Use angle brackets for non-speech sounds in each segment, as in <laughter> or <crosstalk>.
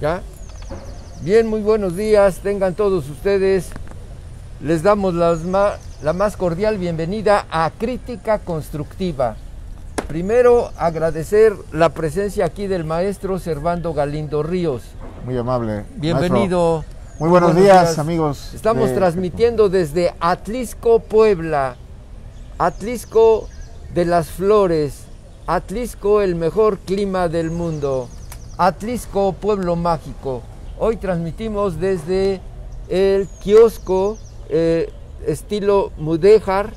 ¿Ya? Bien, muy buenos días, tengan todos ustedes. Les damos las la más cordial bienvenida a Crítica Constructiva. Primero, agradecer la presencia aquí del maestro Servando Galindo Ríos. Muy amable. Bienvenido. maestro. Muy buenos, días, amigos. Estamos de- transmitiendo desde Atlisco, Puebla. Atlisco de las flores. Atlisco, el mejor clima del mundo. Atlisco, pueblo mágico. Hoy transmitimos desde el kiosco eh, estilo mudéjar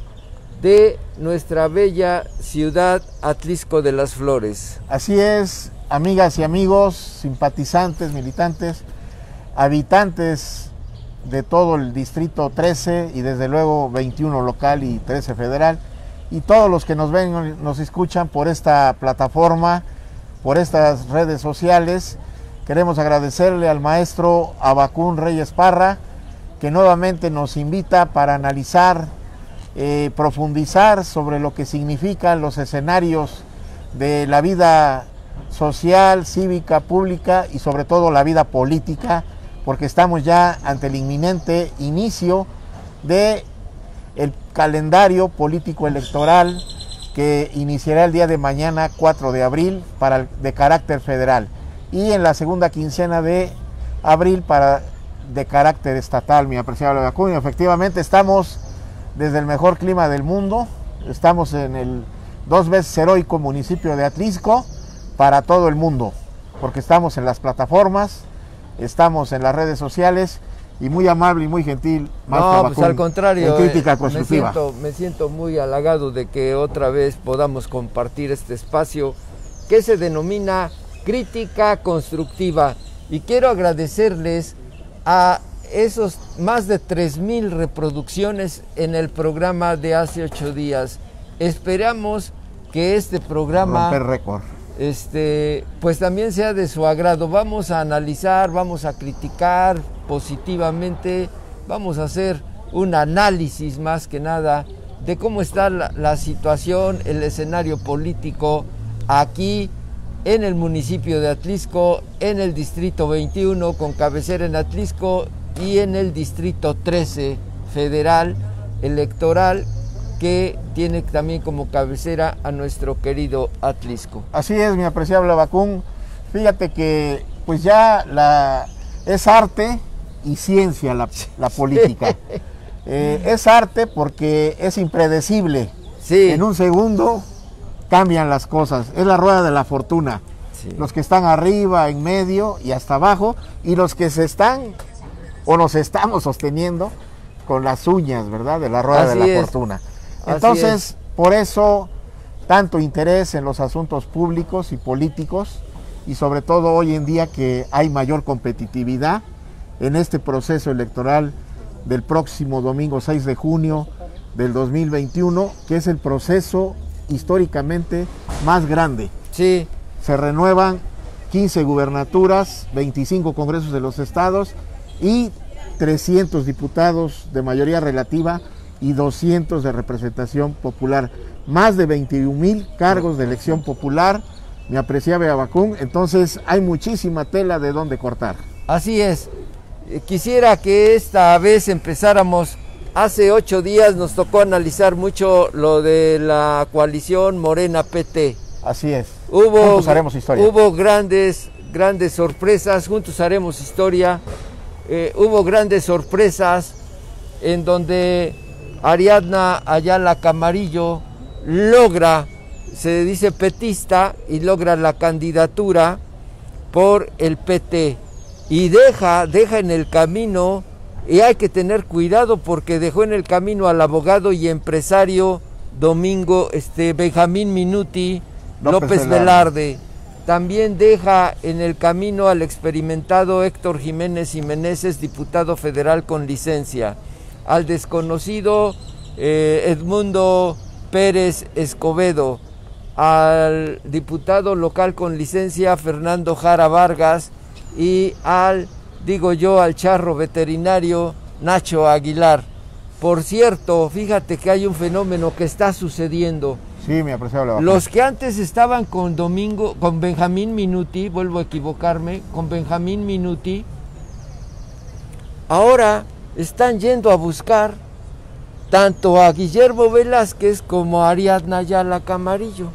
de nuestra bella ciudad Atlisco de las Flores. Así es, amigas y amigos, simpatizantes, militantes, habitantes de todo el distrito 13 y desde luego 21 local y 13 federal y todos los que nos ven, nos escuchan por esta plataforma, por estas redes sociales. Queremos agradecerle al maestro Abacún Reyes Parra, que nuevamente nos invita para analizar, eh, profundizar sobre lo que significan los escenarios de la vida social, cívica, pública y sobre todo la vida política, porque estamos ya ante el inminente inicio de el calendario político electoral que iniciará el día de mañana 4 de abril para de carácter federal y en la segunda quincena de abril para de carácter estatal, mi apreciable Acuña. Efectivamente estamos desde el mejor clima del mundo, estamos en el dos veces heroico municipio de Atlisco para todo el mundo, porque estamos en las plataformas, estamos en las redes sociales y muy amable y muy gentil. maestro No, pues al contrario, en crítica eh, me, siento, me siento muy halagado de que otra vez podamos compartir este espacio que se denomina crítica constructiva. Y quiero agradecerles a esos más de 3.000 reproducciones en el programa de hace ocho días. Esperamos que este programa Romper récord. Este, pues también sea de su agrado. Vamos a analizar, vamos a criticar positivamente, vamos a hacer un análisis más que nada de cómo está la, la situación, el escenario político aquí en el municipio de Atlisco, en el distrito 21 con cabecera en Atlisco y en el distrito 13 federal electoral que tiene también como cabecera a nuestro querido Atlisco. Así es, mi apreciable Bacún. Fíjate que pues ya la, es arte y ciencia la, la <laughs> política. Eh, es arte porque es impredecible. Sí. En un segundo cambian las cosas. Es la rueda de la fortuna. Sí. Los que están arriba, en medio y hasta abajo. Y los que se están o nos estamos sosteniendo con las uñas, ¿verdad? De la rueda Así de la es. fortuna. Entonces, es. por eso tanto interés en los asuntos públicos y políticos y sobre todo hoy en día que hay mayor competitividad en este proceso electoral del próximo domingo 6 de junio del 2021, que es el proceso históricamente más grande. Sí, Se renuevan 15 gubernaturas, 25 congresos de los estados y 300 diputados de mayoría relativa y 200 de representación popular. Más de 21 mil cargos de elección popular, me apreciaba Abacún, entonces hay muchísima tela de donde cortar. así es. Eh, Quisiera que esta vez empezáramos. Hace ocho días nos tocó analizar mucho lo de la coalición Morena PT. Así es. Hubo, Juntos haremos historia. Hubo grandes, grandes sorpresas, juntos haremos historia. Eh, hubo grandes sorpresas en donde Ariadna Ayala Camarillo logra, se dice petista, y logra la candidatura por el PT. Y deja, deja en el camino, y hay que tener cuidado porque dejó en el camino al abogado y empresario Domingo, este, Benjamín Minuti, López López, Velarde. Velarde. También deja en el camino al experimentado Héctor Jiménez Jiménez, diputado federal con licencia, al desconocido eh, Edmundo Pérez Escobedo, al diputado local con licencia Fernando Jara Vargas y al, digo yo, al charro veterinario Nacho Aguilar. Por cierto, fíjate que hay un fenómeno que está sucediendo. Sí, mi apreciable. Los que antes estaban con Domingo, con Benjamín Minuti, vuelvo a equivocarme, con Benjamín Minuti, ahora están yendo a buscar tanto a Guillermo Velázquez como a Ariadna Ayala Camarillo.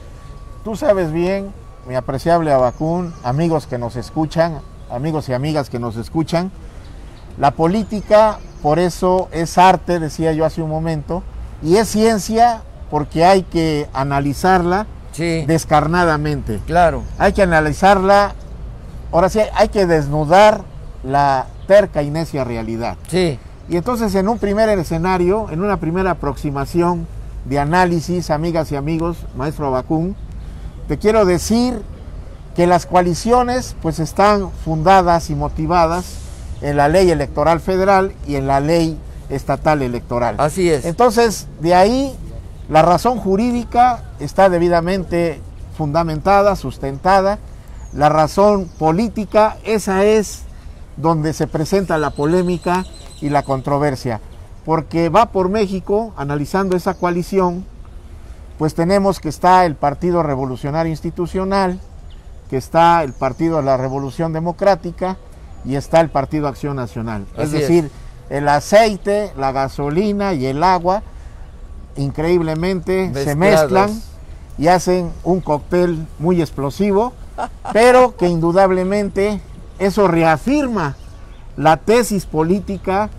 Tú sabes bien, mi apreciable Abacún, amigos que nos escuchan, amigos y amigas que nos escuchan, la política por eso es arte, decía yo hace un momento, y es ciencia porque hay que analizarla Sí, descarnadamente. claro. Hay que analizarla, ahora sí, hay que desnudar la terca y necia realidad. Sí, Y entonces en un primer escenario, en una primera aproximación de análisis, amigas y amigos, maestro Abacún, te quiero decir que las coaliciones pues están fundadas y motivadas en la ley electoral federal y en la ley estatal electoral. así es. Entonces, de ahí la razón jurídica está debidamente fundamentada, sustentada. La razón política, esa es donde se presenta la polémica y la controversia. Porque va por México, analizando esa coalición, pues tenemos que está el Partido Revolucionario Institucional, que está el Partido de la Revolución Democrática y está el Partido Acción Nacional. es Así es. decir, el aceite, la gasolina y el agua increíblemente se mezclan y hacen un cóctel muy explosivo, pero que indudablemente eso reafirma la tesis política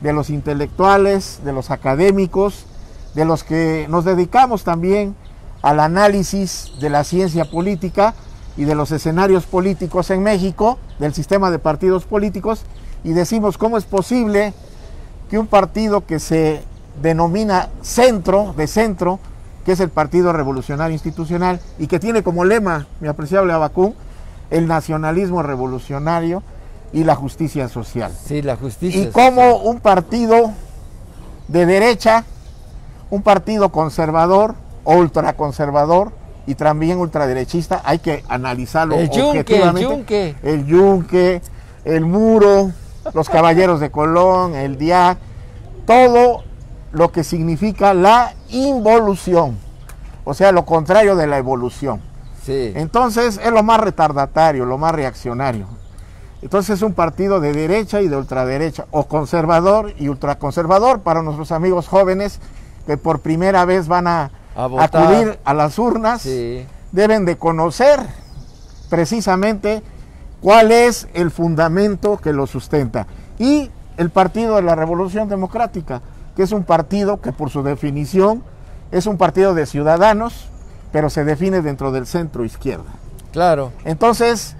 de los intelectuales, de los académicos, de los que nos dedicamos también al análisis de la ciencia política y de los escenarios políticos en México, del sistema de partidos políticos, y decimos cómo es posible que un partido que se denomina centro, de centro, que es el Partido Revolucionario Institucional, y que tiene como lema, mi apreciable Abacún, el nacionalismo revolucionario y la justicia social. Sí, la justicia. Y como un partido de derecha, un partido conservador ultraconservador y también ultraderechista, hay que analizarlo El yunque, el objetivamente. yunque. El yunque, el muro, los caballeros de Colón, el DIAC, todo lo que significa la involución, o sea, lo contrario de la evolución. Sí. Entonces es lo más retardatario, lo más reaccionario. Entonces es un partido de derecha y de ultraderecha, o conservador y ultraconservador para nuestros amigos jóvenes que por primera vez van a, acudir a las urnas, Sí. deben de conocer precisamente cuál es el fundamento que lo sustenta. Y el Partido de la Revolución Democrática, que es un partido que por su definición es un partido de ciudadanos, pero se define dentro del centro izquierda. Claro. Entonces,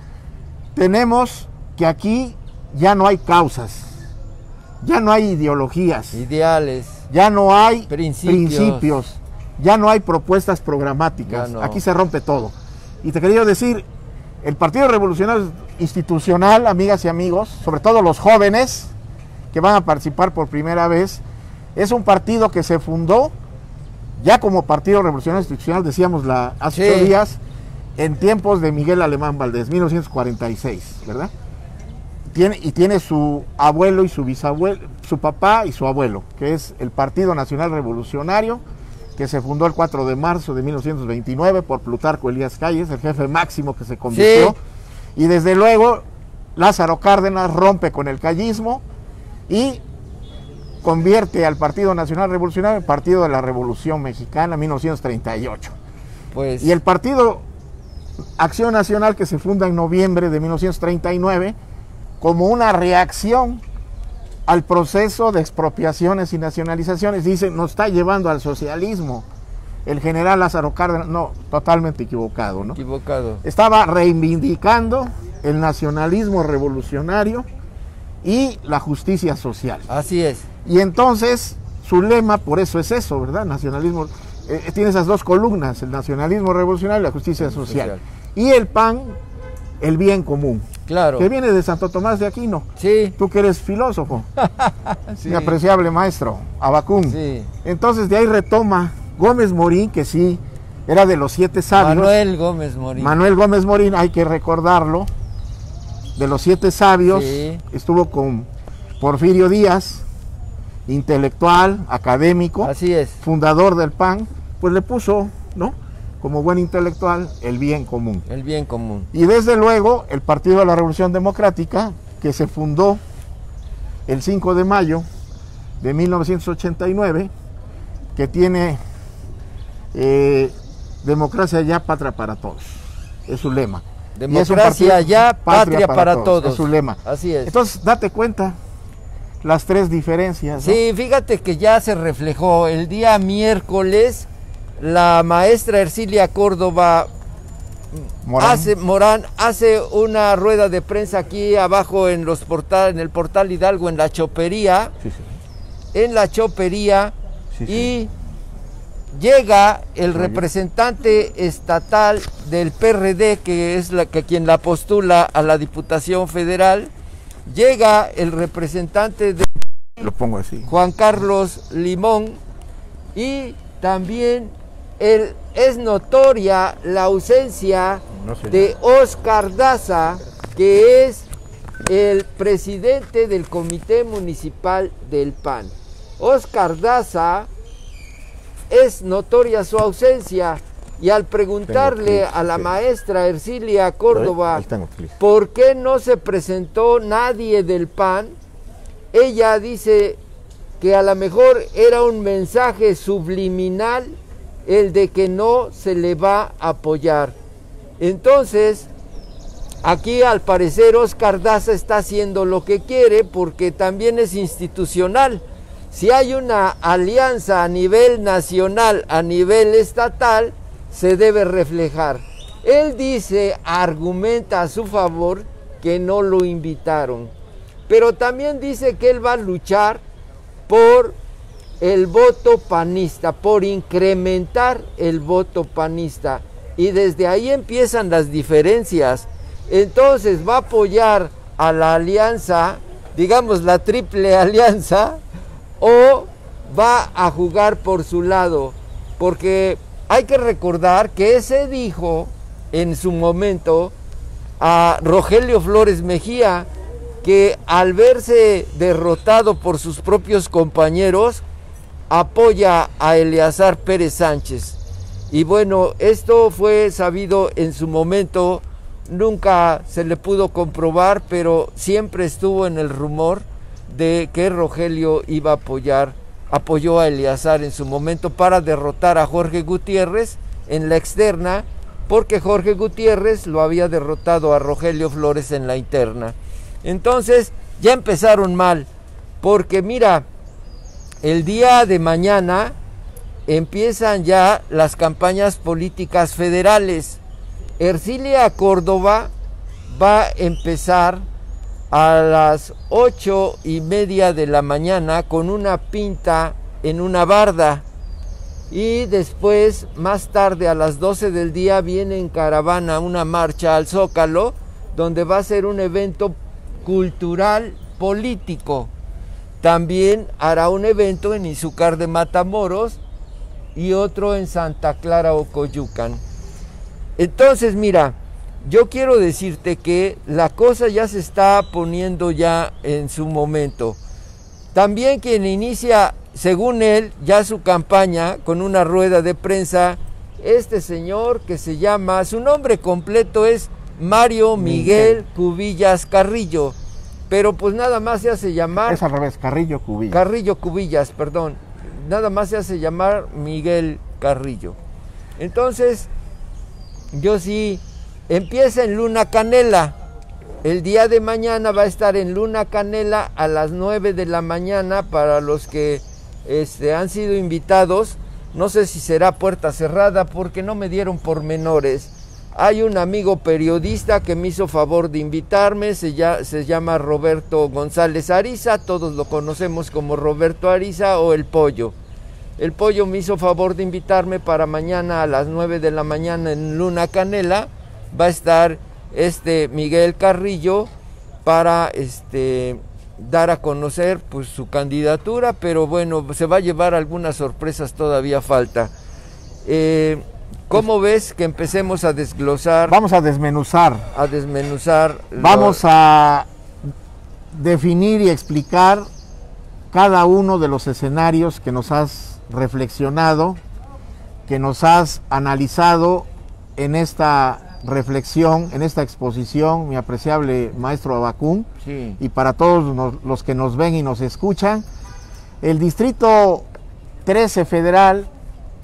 tenemos que aquí ya no hay causas, ya no hay ideologías, Ideales. ya no hay Principios. principios, ya no hay propuestas programáticas. No. Aquí se rompe todo. Y te quería decir, el Partido Revolucionario Institucional, amigas y amigos, sobre todo los jóvenes que van a participar por primera vez, es un partido que se fundó ya como Partido Revolucionario Institucional, decíamos la, hace Sí. ocho días, en tiempos de Miguel Alemán Valdés, 1946, ¿verdad? Tiene, y tiene su abuelo y su bisabuelo, su papá y su abuelo, que es el Partido Nacional Revolucionario, que se fundó el 4 de marzo de 1929 por Plutarco Elías Calles, el jefe máximo que se convirtió. Y desde luego Lázaro Cárdenas rompe con el callismo y convierte al Partido Nacional Revolucionario en Partido de la Revolución Mexicana 1938. Pues. Y el Partido Acción Nacional que se funda en noviembre de 1939 como una reacción al proceso de expropiaciones y nacionalizaciones. Dice, nos está llevando al socialismo. El general Lázaro Cárdenas, no, totalmente equivocado, ¿no? Equivocado. Estaba reivindicando el nacionalismo revolucionario y la justicia social. Así es. Y entonces su lema, por eso es eso, ¿verdad? Nacionalismo, eh, eh, tiene esas dos columnas, el nacionalismo revolucionario y la justicia social. Social. Y el PAN, el bien común, Claro. que viene de Santo Tomás de Aquino. Sí. Tú que eres filósofo, <laughs> sí. mi apreciable maestro, Abacún. Sí. Entonces de ahí retoma Gómez Morín, que sí, era de los siete sabios. Manuel Gómez Morín. Manuel Gómez Morín, hay que recordarlo, de los siete sabios, Sí. estuvo con Porfirio Díaz, intelectual, académico, Así es. fundador del PAN, pues le puso ¿no? Como buen intelectual, el bien común. El bien común. Y desde luego el Partido de la Revolución Democrática, que se fundó el 5 de mayo de 1989, que tiene eh, democracia ya, patria para todos. Es su lema. Democracia ya, patria, para, todos. Es su lema. Así es. Entonces, date cuenta las tres diferencias. Sí, fíjate que ya se reflejó el día miércoles la maestra Ercilia Córdoba Morán. Hace, Morán hace una rueda de prensa aquí abajo en los portal, en el portal Hidalgo, en la chopería. En la chopería. y llega el representante estatal del PRD, que es la que quien la postula a la Diputación Federal. Llega el representante de Lo pongo así. Juan Carlos Limón y también es notoria la ausencia de Oscar Daza, que es el presidente del Comité Municipal del PAN. Oscar Daza es notoria su ausencia y al preguntarle a la maestra Ercilia Córdoba por qué no se presentó nadie del PAN, ella dice que a lo mejor era un mensaje subliminal el de que no se le va a apoyar. Entonces, aquí al parecer Oscar Daza está haciendo lo que quiere porque también es institucional. Si hay una alianza a nivel nacional, a nivel estatal, se debe reflejar. Él dice, argumenta a su favor que no lo invitaron, pero también dice que él va a luchar por el voto panista, por incrementar el voto panista. Y desde ahí empiezan las diferencias. Entonces va a apoyar a la alianza, digamos la triple alianza, o va a jugar por su lado. Porque hay que recordar que ese dijo en su momento a Rogelio Flores Mejía que al verse derrotado por sus propios compañeros, apoya a Eleazar Pérez Sánchez. Y bueno, esto fue sabido en su momento, nunca se le pudo comprobar, pero siempre estuvo en el rumor de que Rogelio iba a apoyar, apoyó a Eleazar en su momento para derrotar a Jorge Gutiérrez en la externa, porque Jorge Gutiérrez lo había derrotado a Rogelio Flores en la interna. Entonces, ya empezaron mal, porque mira, el día de mañana empiezan ya las campañas políticas federales. Ercilia Córdoba va a empezar a las ocho y media de la mañana con una pinta en una barda y después más tarde a las 12 del día viene en caravana una marcha al Zócalo donde va a ser un evento cultural político también hará un evento en Izúcar de Matamoros y otro en Santa Clara o Coyucan. Entonces, mira, yo quiero decirte que la cosa ya se está poniendo ya en su momento. También quien inicia, según él, ya su campaña con una rueda de prensa, este señor que se llama, su nombre completo es Mario Miguel Cubillas Carrillo pero pues nada más se hace llamar... Es al revés, Carrillo Cubillas. Carrillo Cubillas, perdón. Nada más se hace llamar Miguel Carrillo. Entonces, yo sí, empieza en Luna Canela. El día de mañana va a estar en Luna Canela a las 9 de la mañana para los que este, han sido invitados. No sé si será puerta cerrada porque no me dieron pormenores hay un amigo periodista que me hizo favor de invitarme, se, llama Roberto González Ariza, todos lo conocemos como Roberto Ariza o El Pollo. El Pollo me hizo favor de invitarme para mañana a las 9 de la mañana en Luna Canela. Va a estar este Miguel Carrillo para este dar a conocer pues su candidatura, pero bueno, se va a llevar algunas sorpresas, todavía falta. Eh, ¿Cómo ves que empecemos a desglosar? Vamos a desmenuzar. A desmenuzar. Vamos a definir y explicar cada uno de los escenarios que nos has reflexionado que nos has analizado en esta reflexión, en esta exposición, mi apreciable maestro Abacún, Sí. y para todos nos- los que nos ven y nos escuchan, el distrito 13 federal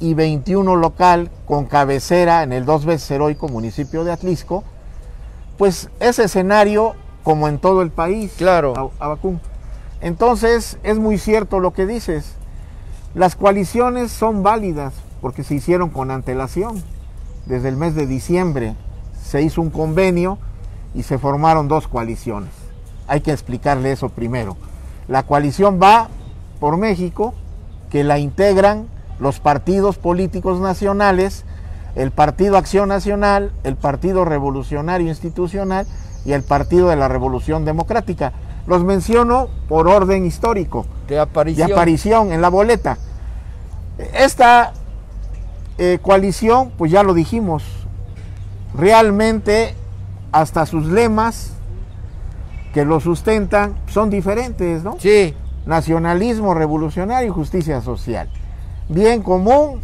y 21 local con cabecera en el dos veces heroico municipio de Atlisco, pues es escenario como en todo el país. Claro. Ab- Abacún. Entonces es muy cierto lo que dices. Las coaliciones son válidas porque se hicieron con antelación. Desde el mes de diciembre se hizo un convenio y se formaron dos coaliciones. Hay que explicarle eso primero. La coalición va por México, que la integran los partidos políticos nacionales, el Partido Acción Nacional, el Partido Revolucionario Institucional y el Partido de la Revolución Democrática. Los menciono por orden histórico De aparición. de aparición en la boleta. Esta eh, coalición, pues ya lo dijimos, realmente hasta sus lemas que lo sustentan son diferentes, ¿no? Sí, Nacionalismo revolucionario y justicia social. Bien común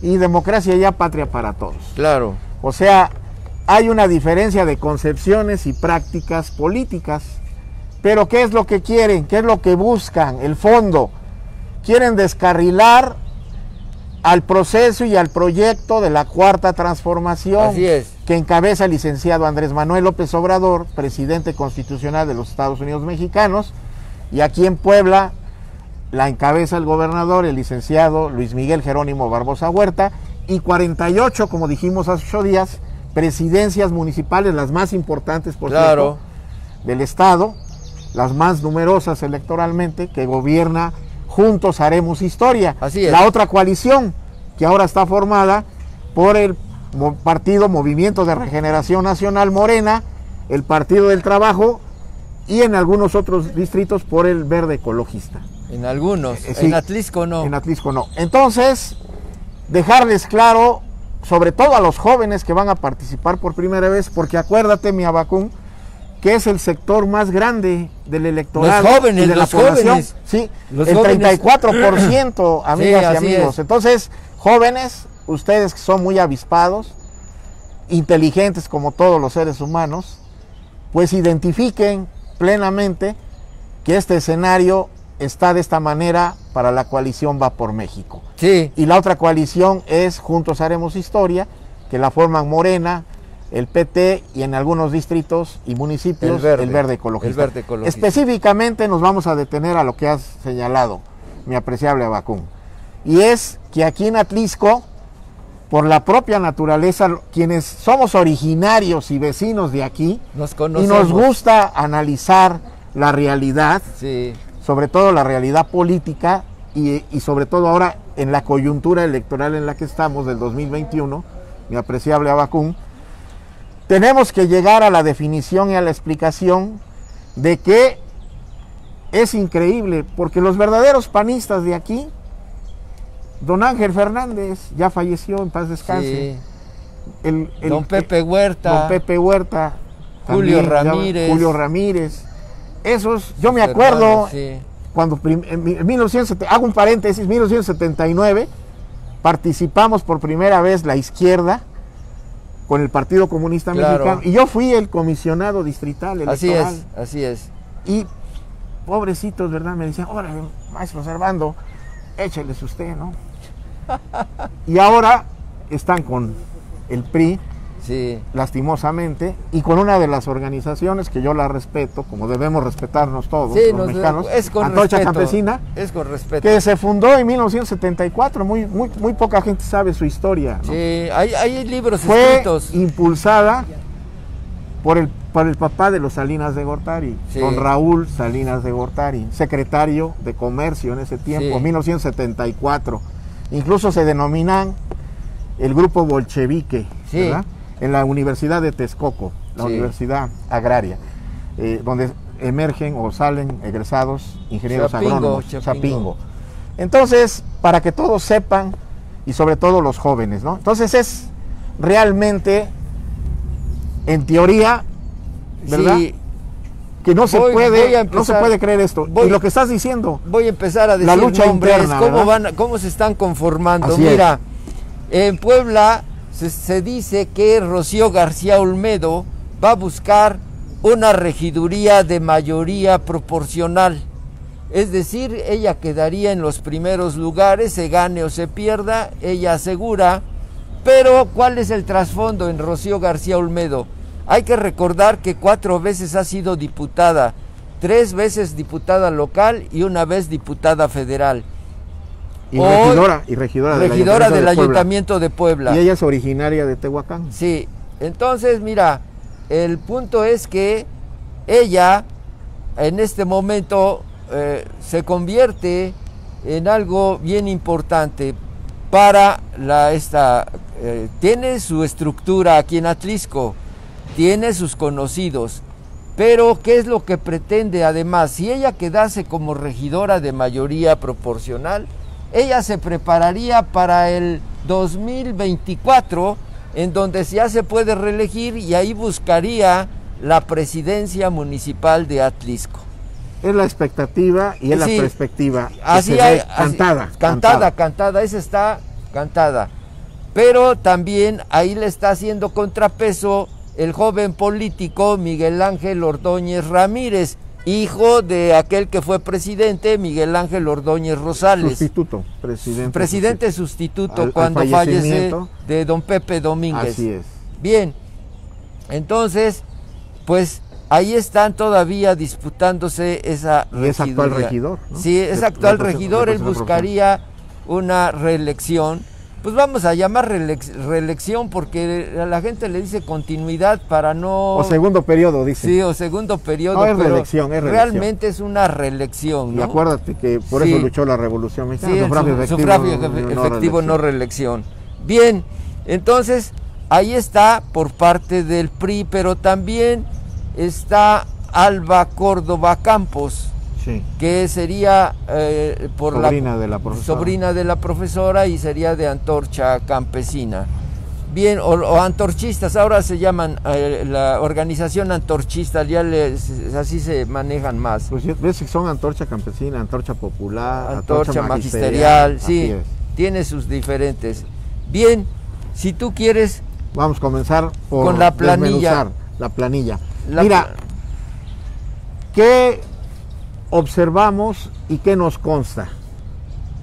y democracia ya patria para todos. claro. O sea, hay una diferencia de concepciones y prácticas políticas. Pero ¿qué es lo que quieren? ¿Qué es lo que buscan? El fondo. Quieren descarrilar al proceso y al proyecto de la cuarta transformación Así es. que encabeza el licenciado Andrés Manuel López Obrador, presidente constitucional de los Estados Unidos mexicanos, y aquí en Puebla la encabeza el gobernador, el licenciado Luis Miguel Jerónimo Barbosa Huerta, y 48, como dijimos hace ocho días, presidencias municipales, las más importantes, por Claro. cierto, del Estado, las más numerosas electoralmente, que gobierna Juntos Haremos Historia. Así es. La otra coalición, que ahora está formada por el Partido Movimiento de Regeneración Nacional Morena, el Partido del Trabajo y en algunos otros distritos por el Verde Ecologista. En algunos. Eh, sí. En Atlisco no. En Atlisco no. Entonces, dejarles claro, sobre todo a los jóvenes que van a participar por primera vez, porque acuérdate, mi Abacún, que es el sector más grande del electorado. Los jóvenes, y de la los población. jóvenes. Sí, Los el jóvenes. 34%, amigas y <clears throat> amigos. es. Entonces, jóvenes, ustedes que son muy avispados, inteligentes como todos los seres humanos, pues identifiquen plenamente que este escenario está de esta manera para la coalición Va por México. Sí, Y la otra coalición es Juntos Haremos Historia, que la forman Morena, el PT y en algunos distritos y municipios El Verde. el Verde Ecologista. El Verde Ecologista. Específicamente nos vamos a detener a lo que has señalado, mi apreciable Abacún. Y es que aquí en Atlisco, por la propia naturaleza, quienes somos originarios y vecinos de aquí, nos y nos gusta analizar la realidad, Sí, sobre todo la realidad política y, y sobre todo ahora en la coyuntura electoral en la que estamos del 2021, mi apreciable Abacún, tenemos que llegar a la definición y a la explicación de que es increíble, porque los verdaderos panistas de aquí, don Ángel Fernández, ya falleció, en paz descanse. sí. El- el- Don Pepe Huerta. Don Pepe Huerta. Julio también, ya- Ramírez. Julio Ramírez. Esos, yo me acuerdo, sí. cuando en 1970, hago un paréntesis, 1979 participamos por primera vez la izquierda con el Partido Comunista Claro. Mexicano y yo fui el comisionado distrital Así electoral es, así es. y pobrecitos, ¿verdad? Me decían, órale, maestro Servando, écheles usted, ¿no? <laughs> y ahora están con el PRI, Sí, lastimosamente, y con una de las organizaciones que yo la respeto, como debemos respetarnos todos sí los nos- mexicanos, es con Antorcha respeto. Campesina, Es con respeto. que se fundó en 1974, muy, muy, muy poca gente sabe su historia. ¿no? Sí, hay, hay libros Fue escritos. impulsada por el, por el papá de los Salinas de Gortari, Sí. don Raúl Salinas de Gortari, secretario de Comercio en ese tiempo, Sí. 1974. Incluso se denominan el grupo bolchevique, Sí. ¿verdad? En la Universidad de Texcoco, la Sí. Universidad Agraria, eh, donde emergen o salen egresados ingenieros Chapingo, agrónomos, Chapingo. Entonces, para que todos sepan, y sobre todo los jóvenes, ¿no? Entonces es realmente, en teoría, ¿verdad? Sí, que no se puede, no se puede creer esto. voy- y lo que estás diciendo, voy a empezar a decir La lucha nombres, interna, cómo van, cómo se están conformando. Así Mira, En Puebla se, dice que Rocío García Olmedo va a buscar una regiduría de mayoría proporcional. Es decir, ella quedaría en los primeros lugares, se gane o se pierda, ella asegura. Pero, ¿cuál es el trasfondo en Rocío García Olmedo? Hay que recordar que cuatro veces ha sido diputada, tres veces diputada local y una vez diputada federal. Y regidora, y regidora, regidora del de. Ayuntamiento de Puebla. Y ella es originaria de Tehuacán. Sí, entonces mira, el punto es que ella en este momento eh, se convierte en algo bien importante para la esta eh, tiene su estructura aquí en Atlisco, tiene sus conocidos, pero ¿qué es lo que pretende además? Si ella quedase como regidora de mayoría proporcional, ella se prepararía para el 2024, en donde ya se puede reelegir y ahí buscaría la presidencia municipal de Atlisco. Es la expectativa y es Sí. la perspectiva. hay, así- cantada, cantada, cantada, esa está cantada. Pero también ahí le está haciendo contrapeso el joven político Miguel Ángel Ordóñez Ramírez, hijo de aquel que fue presidente, Miguel Ángel Ordóñez Rosales. Sustituto, presidente. presidente sustituto Al- al cuando fallece de don Pepe Domínguez. Así es. Bien, entonces, pues ahí están todavía disputándose esa Y es actual regiduría. regidor, ¿no? Sí, es actual regidor, él buscaría una reelección. Pues vamos a llamar reelec- reelección porque a la gente le dice continuidad para no... O segundo periodo, dice. Sí, o segundo periodo. No, es reelección, es reelección. Realmente es una reelección, Y acuérdate que por Sí. eso luchó la Revolución Mexicana. Sí, sufragio su- efectivo, sufragio no efectivo, no reelección. Bien, entonces ahí está por parte del PRI, pero también está Alba Córdoba Campos, Sí. que sería eh, por Sobrina la de la profesora. sobrina de la profesora y sería de antorcha campesina. Bien, o, o antorchistas, ahora se llaman eh, la organización antorchista, ya les- así se manejan más. Pues ves que son antorcha campesina, antorcha popular, antorcha magisterial, sí, tiene sus diferentes. Bien, si tú quieres, Vamos a comenzar por Con la planilla. la planilla. La Mira, pla- ¿qué observamos y qué nos consta?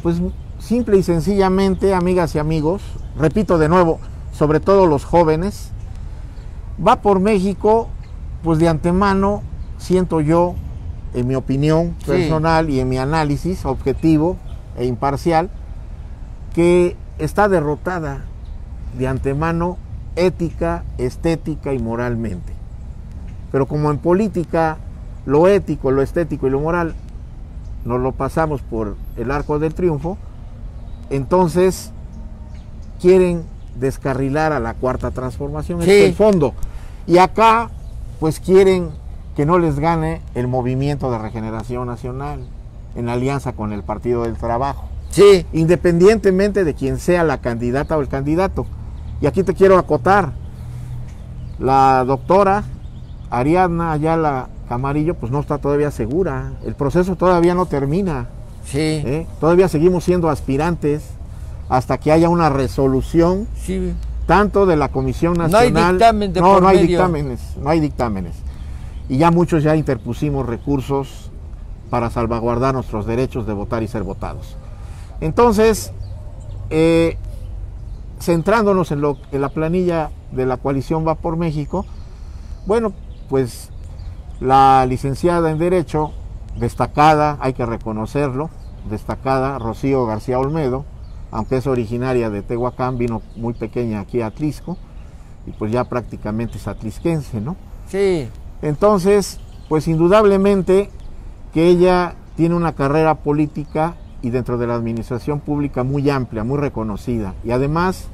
Pues simple y sencillamente, amigas y amigos, repito de nuevo, sobre todo los jóvenes, va por México, pues de antemano, siento yo, en mi opinión Sí. personal y en mi análisis objetivo e imparcial, que está derrotada de antemano ética, estética y moralmente. Pero como en política lo ético, lo estético y lo moral nos lo pasamos por el arco del triunfo, entonces quieren descarrilar a la cuarta transformación, Sí. es el fondo. Y acá pues quieren que no les gane el movimiento de regeneración nacional en alianza con el Partido del Trabajo sí, independientemente de quién sea la candidata o el candidato. Y aquí te quiero acotar, la doctora Ariadna Ayala Camarillo pues no está todavía segura, el proceso todavía no termina, sí, ¿eh? todavía seguimos siendo aspirantes hasta que haya una resolución sí, tanto de la Comisión No hay Nacional. dictamen de no, no hay dictámenes, no hay dictámenes. Y ya muchos ya interpusimos recursos para salvaguardar nuestros derechos de votar y ser votados. Entonces, eh, centrándonos en, lo, en la planilla de la coalición Va por México, bueno, pues la licenciada en Derecho, destacada, hay que reconocerlo, destacada, Rocío García Olmedo, aunque es originaria de Tehuacán, vino muy pequeña aquí a Atlisco, y pues ya prácticamente es atlisquense, ¿no? sí, Entonces, pues indudablemente que ella tiene una carrera política y dentro de la administración pública muy amplia, muy reconocida, y además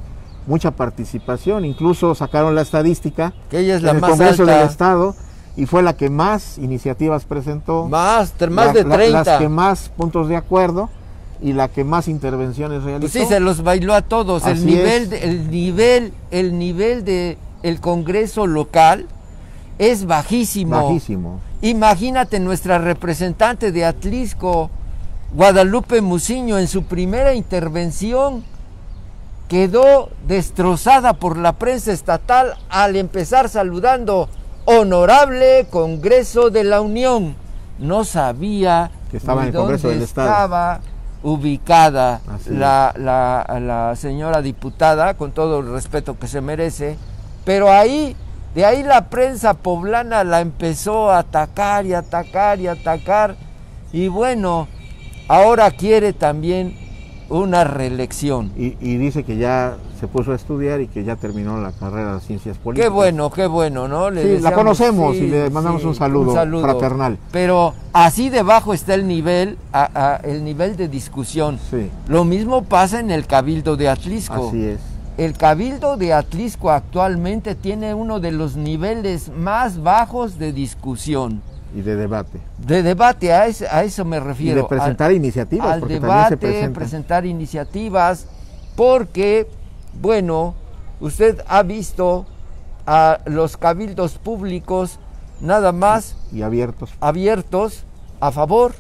mucha participación, incluso sacaron la estadística que ella es la en el más Congreso alta, del Estado y fue la que más iniciativas presentó, más, más la- de la- 30. las que más puntos de acuerdo y la que más intervenciones Pues realizó. sí, se los bailó a todos. El nivel, de- el nivel, el nivel de el Congreso local es bajísimo. Bajísimo. Imagínate nuestra representante de Atlisco, Guadalupe Muciño, en su primera intervención, quedó destrozada por la prensa estatal al empezar saludando Honorable Congreso de la Unión. No sabía que estaba en el dónde Congreso del Estado. estaba ubicada la- la señora diputada, con todo el respeto que se merece, pero ahí, de ahí la prensa poblana la empezó a atacar y atacar y atacar, y bueno, ahora quiere también una reelección. Y, y dice que ya se puso a estudiar y que ya terminó la carrera de ciencias políticas. Qué bueno, qué bueno, ¿no? Le Sí, la conocemos y le mandamos un saludo fraternal. Pero así debajo está el nivel, a- a- el nivel de discusión. Sí, Lo mismo pasa en el Cabildo de Atlisco. así es. El Cabildo de Atlisco actualmente tiene uno de los niveles más bajos de discusión, Y de debate. de debate, a, es- a eso me Y refiero. de presentar al, iniciativas, al debate, se presentar iniciativas, porque, bueno, usted ha visto a los cabildos públicos nada más y abiertos. abiertos a favor,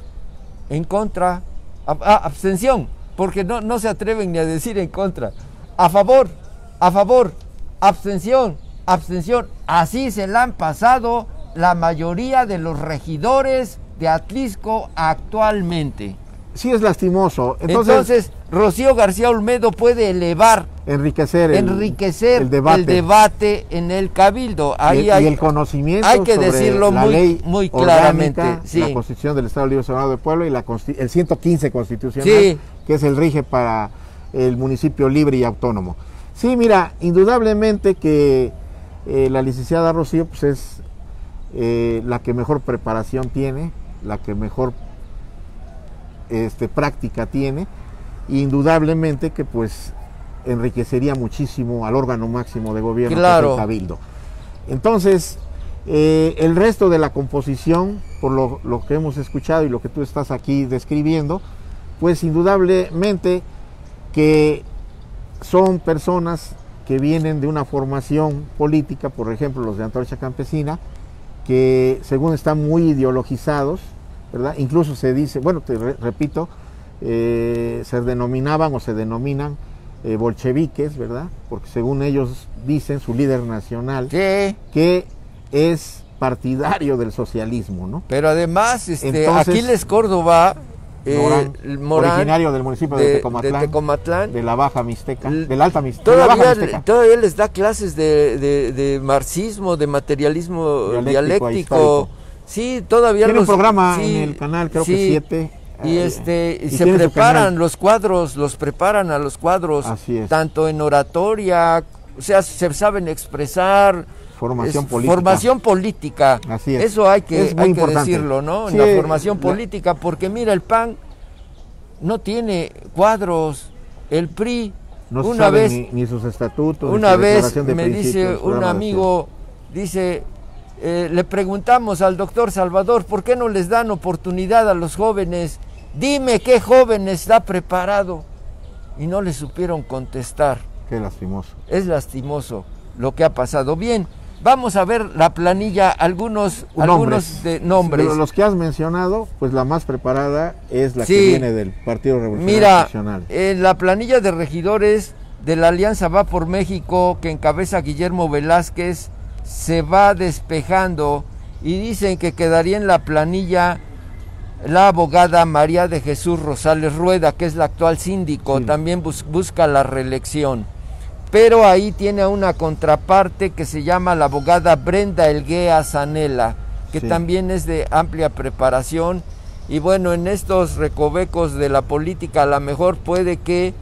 en contra, a- abstención, porque no, no se atreven ni a decir en contra. A favor, a favor, abstención, abstención. Así se la han pasado la mayoría de los regidores de Atlisco actualmente. Sí es lastimoso. Entonces, Entonces, Rocío García Olmedo puede elevar, enriquecer el, enriquecer el debate, el debate en el cabildo. y, Ahí el, hay, y el conocimiento hay que sobre decirlo la muy- ley muy orgánica, claramente, sí. la Constitución del Estado Libre Soberano del Pueblo y la el 115 constitucional, Sí. que es el rige para el municipio libre y autónomo. Sí, mira, indudablemente que eh, la licenciada Rocío pues es eh, la que mejor preparación tiene, la que mejor este, práctica tiene, e indudablemente que pues enriquecería muchísimo al órgano máximo de gobierno, que es el cabildo. Entonces, eh, el resto de la composición, por lo, lo que hemos escuchado y lo que tú estás aquí describiendo, pues indudablemente que son personas que vienen de una formación política, por ejemplo los de Antorcha Campesina, que según están muy ideologizados, ¿verdad? Incluso se dice, bueno, te re- repito, eh, se denominaban o se denominan eh, bolcheviques, ¿verdad? Porque según ellos dicen, su líder nacional, Sí, que es partidario del socialismo, ¿no? pero además, este, Entonces, Aquiles Córdoba, Morán, el Morán, originario del municipio de, de, Tecomatlán, de Tecomatlán, de la Baja Mixteca, de la Alta Mixteca, de la Baja todavía, Mixteca. todavía les da clases de, de- marxismo, de materialismo Dialéctico dialéctico. Sí, todavía Tiene un los- programa sí, en el canal, creo sí. que siete. Y eh, este y se preparan los cuadros, los preparan a los cuadros, Así es. tanto en oratoria, o sea, se saben expresar. Formación es- política. Formación política. Así es. Eso hay que, Es hay que decirlo, ¿no? Sí, en la formación política, porque mira, el PAN no tiene cuadros, el PRI No una sabe vez ni, ni sus estatutos. una vez de me dice un amigo, dice, eh, le preguntamos al doctor Salvador, ¿por qué no les dan oportunidad a los jóvenes? Dime qué joven está preparado. Y no le supieron contestar. Qué lastimoso. Es lastimoso lo que ha pasado. Bien, vamos a ver la planilla, algunos, algunos de nombres. De los que has mencionado, pues la más preparada es la Sí. que viene del Partido Revolucionario Mira, Nacional. en la planilla de regidores de la Alianza Va por México, que encabeza Guillermo Velázquez, se va despejando y dicen que quedaría en la planilla la abogada María de Jesús Rosales Rueda, que es la actual síndico, Sí. también bus- busca la reelección. Pero ahí tiene una contraparte que se llama la abogada Brenda Elguea Zanela, que Sí. también es de amplia preparación. Y bueno, en estos recovecos de la política, a lo mejor puede que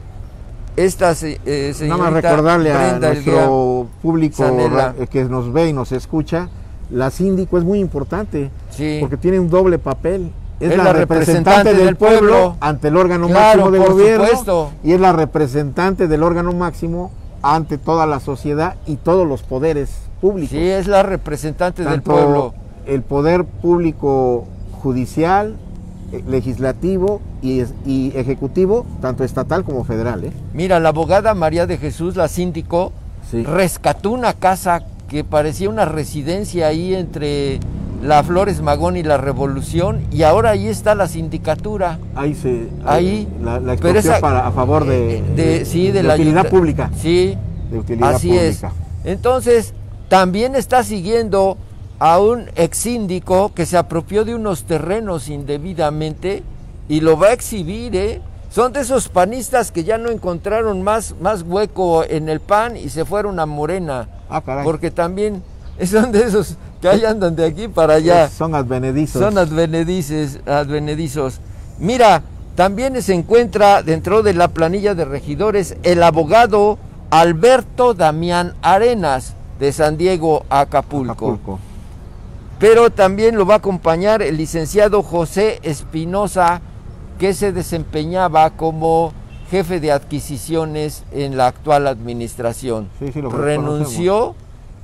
esta eh, Nada más señorita recordarle a Brenda Elguea- nuestro público Zanella. ra- que nos ve y nos escucha, la síndico es muy importante Sí. porque tiene un doble papel. Es, Es la, la representante, representante del del pueblo, pueblo. ante el órgano Claro, máximo de por gobierno supuesto. y es la representante del órgano máximo ante toda la sociedad y todos los poderes públicos. Sí, es la representante del pueblo. el poder público judicial, eh, legislativo y, ejecutivo, tanto estatal como federal. ¿eh? Mira, la abogada María de Jesús, la síndico, Sí. rescató una casa que parecía una residencia ahí entre la Flores Magón y la Revolución, y ahora ahí está la sindicatura. Ahí se. Ahí. La, la Pero esa- para, a favor de. eh, de- sí, de la utilidad pública. Sí, De utilidad así pública. es. Entonces, también está siguiendo a un ex síndico que se apropió de unos terrenos indebidamente y lo va a exhibir, ¿eh? Son de esos panistas que ya no encontraron más, más hueco en el pan y se fueron a Morena. Ah, caray. Porque también <laughs> son de esos que ahí andan de aquí para allá. Son advenedizos. Son advenedices, advenedizos. Mira, también se encuentra dentro de la planilla de regidores el abogado Alberto Damián Arenas de San Diego, Acapulco. Acapulco. Pero también lo va a acompañar el licenciado José Espinosa, que se desempeñaba como jefe de adquisiciones en la actual administración. Sí, sí, lo Renunció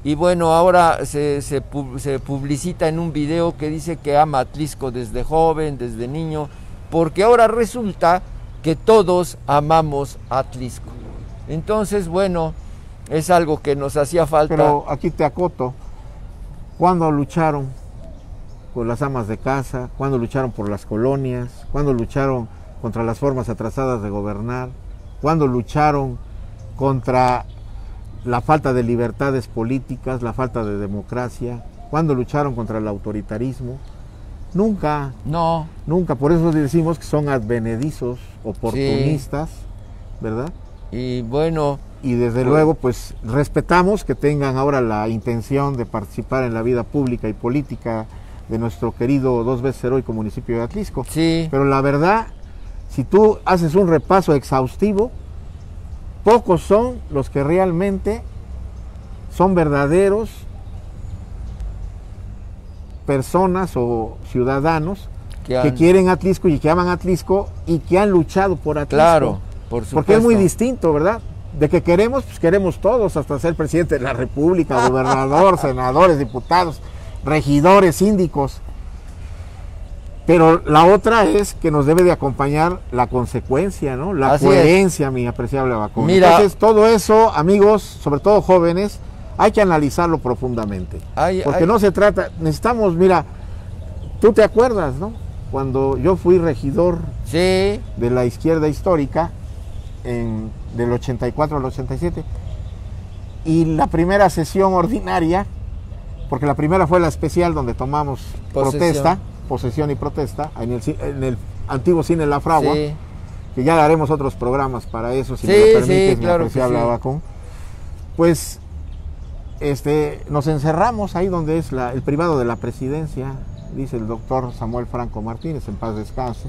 y bueno, ahora se, se pu- se publicita en un video que dice que ama a Atlisco desde joven, desde niño, porque ahora resulta que todos amamos a Atlisco. Entonces, bueno, es algo que nos hacía falta. Pero aquí te acoto. ¿Cuándo lucharon con las amas de casa? ¿Cuándo lucharon por las colonias? ¿Cuándo lucharon contra las formas atrasadas de gobernar? ¿Cuándo lucharon contra la falta de libertades políticas, la falta de democracia? ¿Cuándo lucharon contra el autoritarismo? Nunca, No, nunca. Por eso decimos que son advenedizos, oportunistas, ¿verdad? y bueno, Y desde Pues- luego, pues respetamos que tengan ahora la intención de participar en la vida pública y política de nuestro querido dos veces heroico municipio de Atlisco. sí, Pero la verdad, si tú haces un repaso exhaustivo, pocos son los que realmente son verdaderos personas o ciudadanos que quieren Atlisco y que aman Atlisco y que han luchado por Atlisco. claro, por supuesto. Porque es muy distinto, ¿verdad? De que queremos, pues queremos todos, hasta ser presidente de la República, gobernador, <laughs> senadores, diputados, regidores, síndicos. Pero la otra es que nos debe de acompañar la consecuencia, ¿no? La Así es. coherencia, mi apreciable Abacón. Mira- Entonces, todo eso, amigos, sobre todo jóvenes, hay que analizarlo profundamente. Hay- Porque hay- no se trata, necesitamos, mira, tú te acuerdas, ¿no? Cuando yo fui regidor Sí, de la izquierda histórica en, del 84 al 87 y la primera sesión ordinaria porque la primera fue la especial donde tomamos Posesión. protesta posesión y protesta en el, en el antiguo cine La Fragua sí, que ya daremos otros programas para eso si Sí, me lo sí, permites mi claro que apreciable sí. Abacón. pues este nos encerramos ahí donde es la- el privado de la presidencia dice el doctor Samuel Franco Martínez en paz descanse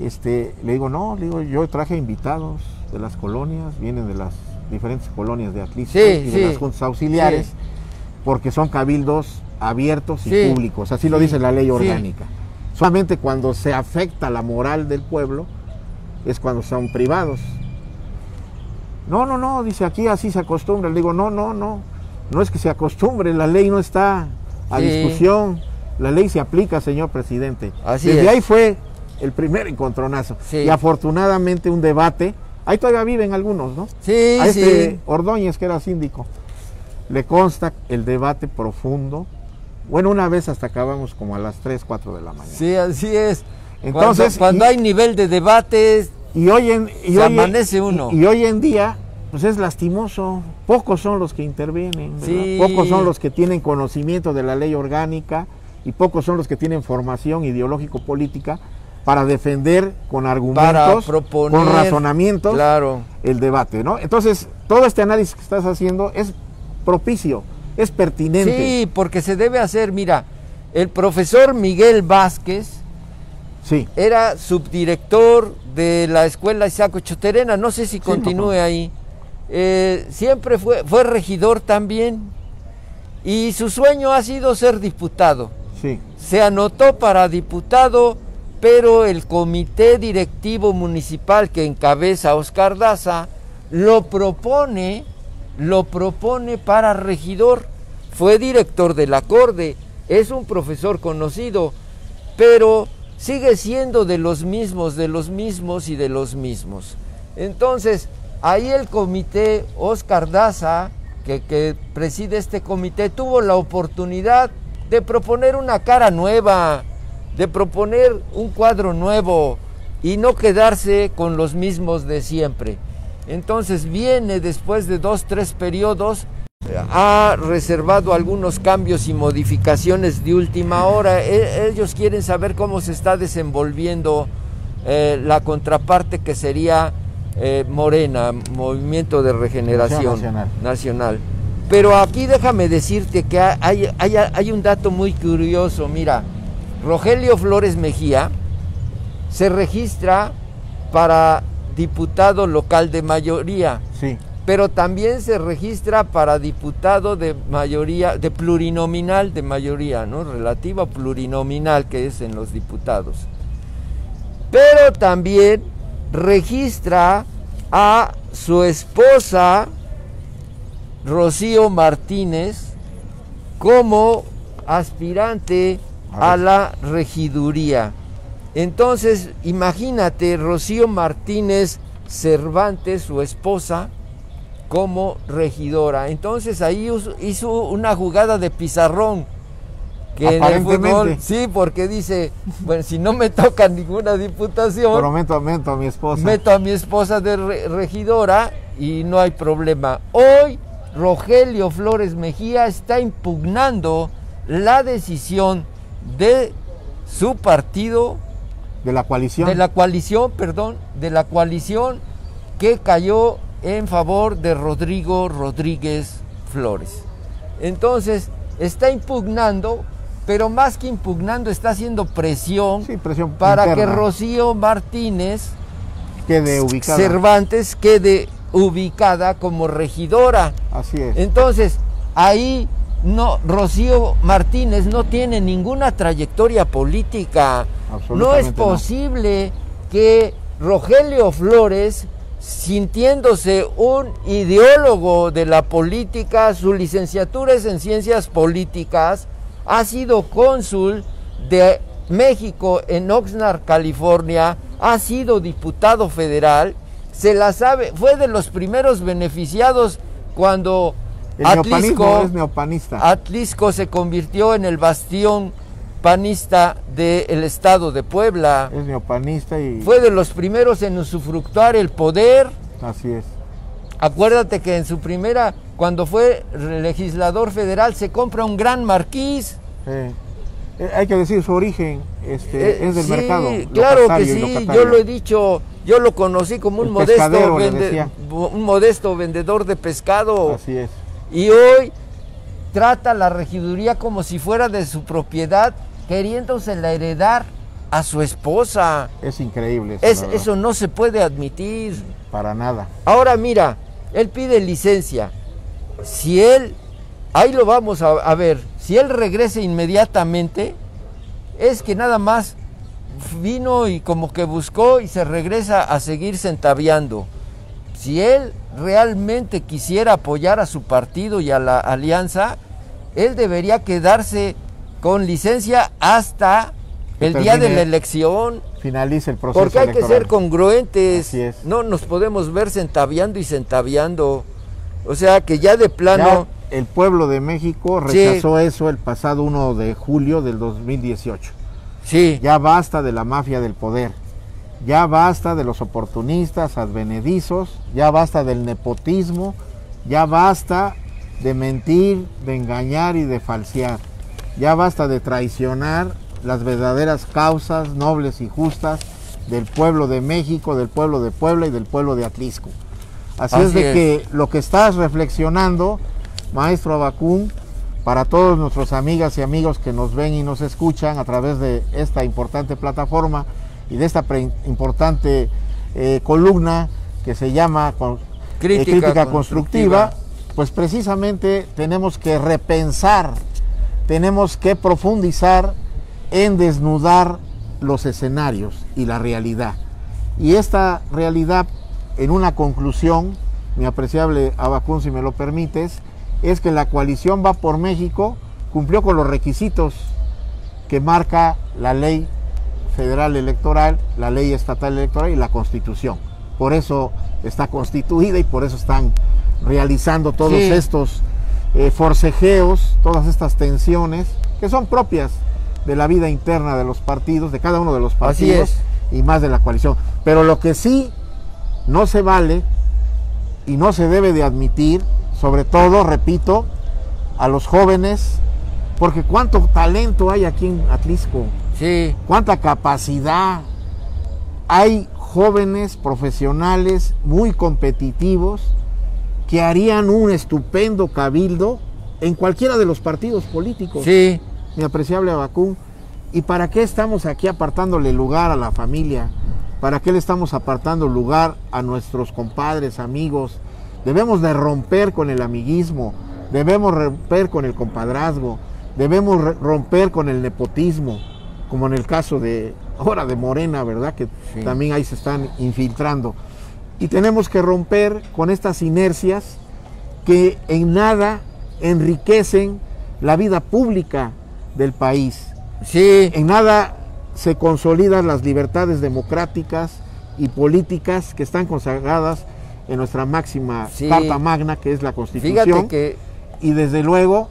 este, le digo, no, le digo, yo traje invitados de las colonias, vienen de las diferentes colonias de Atlisco Sí, y de sí, las juntas auxiliares, sí. Porque son cabildos abiertos y Sí, públicos, así lo dice la ley sí. orgánica. Solamente cuando se afecta la moral del pueblo es cuando son privados. No, no, no, dice aquí así se acostumbra. Le digo, no, no, no, no es que se acostumbre, la ley no está a discusión, la ley se aplica, señor presidente. Así Desde es. ahí fue el primer encontronazo. Y afortunadamente un debate, ahí todavía viven algunos, ¿no? sí, a este sí. Ordóñez, que era síndico, le consta el debate profundo. Bueno, una vez hasta acabamos como a las 3, 4 de la mañana. Sí, así es. Entonces, cuando, cuando y- hay nivel de debates, Y hoy en, y Se hoy- amanece uno. Y, y hoy en día, pues es lastimoso. Pocos son los que intervienen. Pocos son los que tienen conocimiento de la ley orgánica y pocos son los que tienen formación ideológico-política para defender con para argumentos, proponer. con razonamientos, Claro. el debate, ¿no? Entonces, todo este análisis que estás haciendo es propicio, es pertinente. Sí, porque se debe hacer, mira, el profesor Miguel Vázquez Sí, era subdirector de la escuela Isaco Choterena, no sé si continúe ahí. Eh, siempre fue, fue regidor también y su sueño ha sido ser diputado. sí. Se anotó para diputado, pero el comité directivo municipal que encabeza Oscar Daza lo propone, lo propone para regidor. Fue director del acorde, es un profesor conocido, pero sigue siendo de los mismos, de los mismos y de los mismos. Entonces, ahí el comité, Oscar Daza, que, que preside este comité, tuvo la oportunidad de proponer una cara nueva, de proponer un cuadro nuevo y no quedarse con los mismos de siempre. Entonces viene después de dos, tres periodos, ha reservado algunos cambios y modificaciones de última hora. E, ellos quieren saber cómo se está desenvolviendo eh, la contraparte que sería eh, Morena, Movimiento de Regeneración Nacional. Pero aquí déjame decirte que hay, hay, un dato muy curioso. Mira, Rogelio Flores Mejía se registra para diputado local de mayoría. Sí. Pero también se registra para diputado de mayoría, de plurinominal de mayoría, ¿no? Relativo plurinominal que es en los diputados. Pero también registra a su esposa Rocío Martínez como aspirante a la regiduría. Entonces, imagínate, Rocío Martínez Cervantes, su esposa, como regidora. Entonces ahí hizo una jugada de pizarrón. Que en el fútbol, sí, porque dice, bueno, si no me toca ninguna diputación, Pero meto, meto a mi esposa. Meto a mi esposa de regidora y no hay problema. Hoy Rogelio Flores Mejía está impugnando la decisión de su partido. De la coalición. De la coalición, perdón, de la coalición que cayó en favor de Rodrigo Rodríguez Flores. Entonces, está impugnando, pero más que impugnando, está haciendo presión, presión para que Rocío Martínez quede ubicada. Cervantes quede ubicada como regidora. Así es. Entonces, ahí no, Rocío Martínez no tiene ninguna trayectoria política. No es posible que Rogelio Flores, sintiéndose un ideólogo de la política, su licenciatura es en ciencias políticas, ha sido cónsul de México en Oxnard, California, ha sido diputado federal se la sabe, fue de los primeros beneficiados cuando Atlisco, se convirtió en el bastión panista del estado de Puebla. Es neopanista y... Fue de los primeros en usufructuar el poder. Así es. Acuérdate que en su primera, cuando fue legislador federal, se compra un gran marquís. Eh, hay que decir su origen, este, eh, es del mercado. Claro que sí, yo lo he dicho yo lo conocí como un modesto, un modesto vendedor de pescado. Así es. Y hoy trata la regiduría como si fuera de su propiedad, queriéndose la heredar a su esposa. Es increíble. Eso, eso no se puede admitir. Para nada. Ahora mira, él pide licencia. Si él, ahí lo vamos a, a ver, si él regresa inmediatamente, es que nada más vino y como que buscó y se regresa a seguir centaviando. Si él realmente quisiera apoyar a su partido y a la alianza, él debería quedarse con licencia hasta el día de la elección. Finalice el proceso. Porque hay que ser congruentes. No nos podemos ver centaviando y centaviando. O sea que ya de plano. el pueblo de México rechazó eso el pasado 1 de julio del 2018. Ya basta de la mafia del poder. Ya basta de los oportunistas advenedizos. Ya basta del nepotismo. Ya basta de mentir, de engañar y de falsear. Ya basta de traicionar las verdaderas causas nobles y justas del pueblo de México, del pueblo de Puebla y del pueblo de Atlisco. Así, es de que lo que estás reflexionando, maestro Abacún, para todos nuestros amigas y amigos que nos ven y nos escuchan a través de esta importante plataforma y de esta importante eh, columna que se llama eh, Crítica, constructiva, pues precisamente tenemos que repensar, tenemos que profundizar en desnudar los escenarios y la realidad. Y esta realidad, en una conclusión, mi apreciable Abacún, si me lo permites, es que la coalición va por México cumplió con los requisitos que marca la ley federal electoral, la ley estatal electoral y la constitución. Por eso está constituida y por eso están realizando todos estos eh, forcejeos, todas estas tensiones que son propias de la vida interna de los partidos, de cada uno de los partidos y más de la coalición. Pero lo que sí no se vale y no se debe de admitir, sobre todo, repito, a los jóvenes, porque cuánto talento hay aquí en Atlisco, Sí, cuánta capacidad. Hay jóvenes profesionales muy competitivos que harían un estupendo cabildo en cualquiera de los partidos políticos sí, mi apreciable Abacún. ¿Y para qué estamos aquí apartándole lugar a la familia? ¿Para qué le estamos apartando lugar a nuestros compadres, amigos? Debemos de romper con el amiguismo, debemos romper con el compadrazgo, debemos romper con el nepotismo, como en el caso de ahora de Morena, ¿verdad? Que Sí. también ahí se están infiltrando. Y tenemos que romper con estas inercias que en nada enriquecen la vida pública del país. sí, En nada se consolidan las libertades democráticas y políticas que están consagradas en nuestra máxima Sí. Carta Magna, que es la Constitución. fíjate que Y desde luego,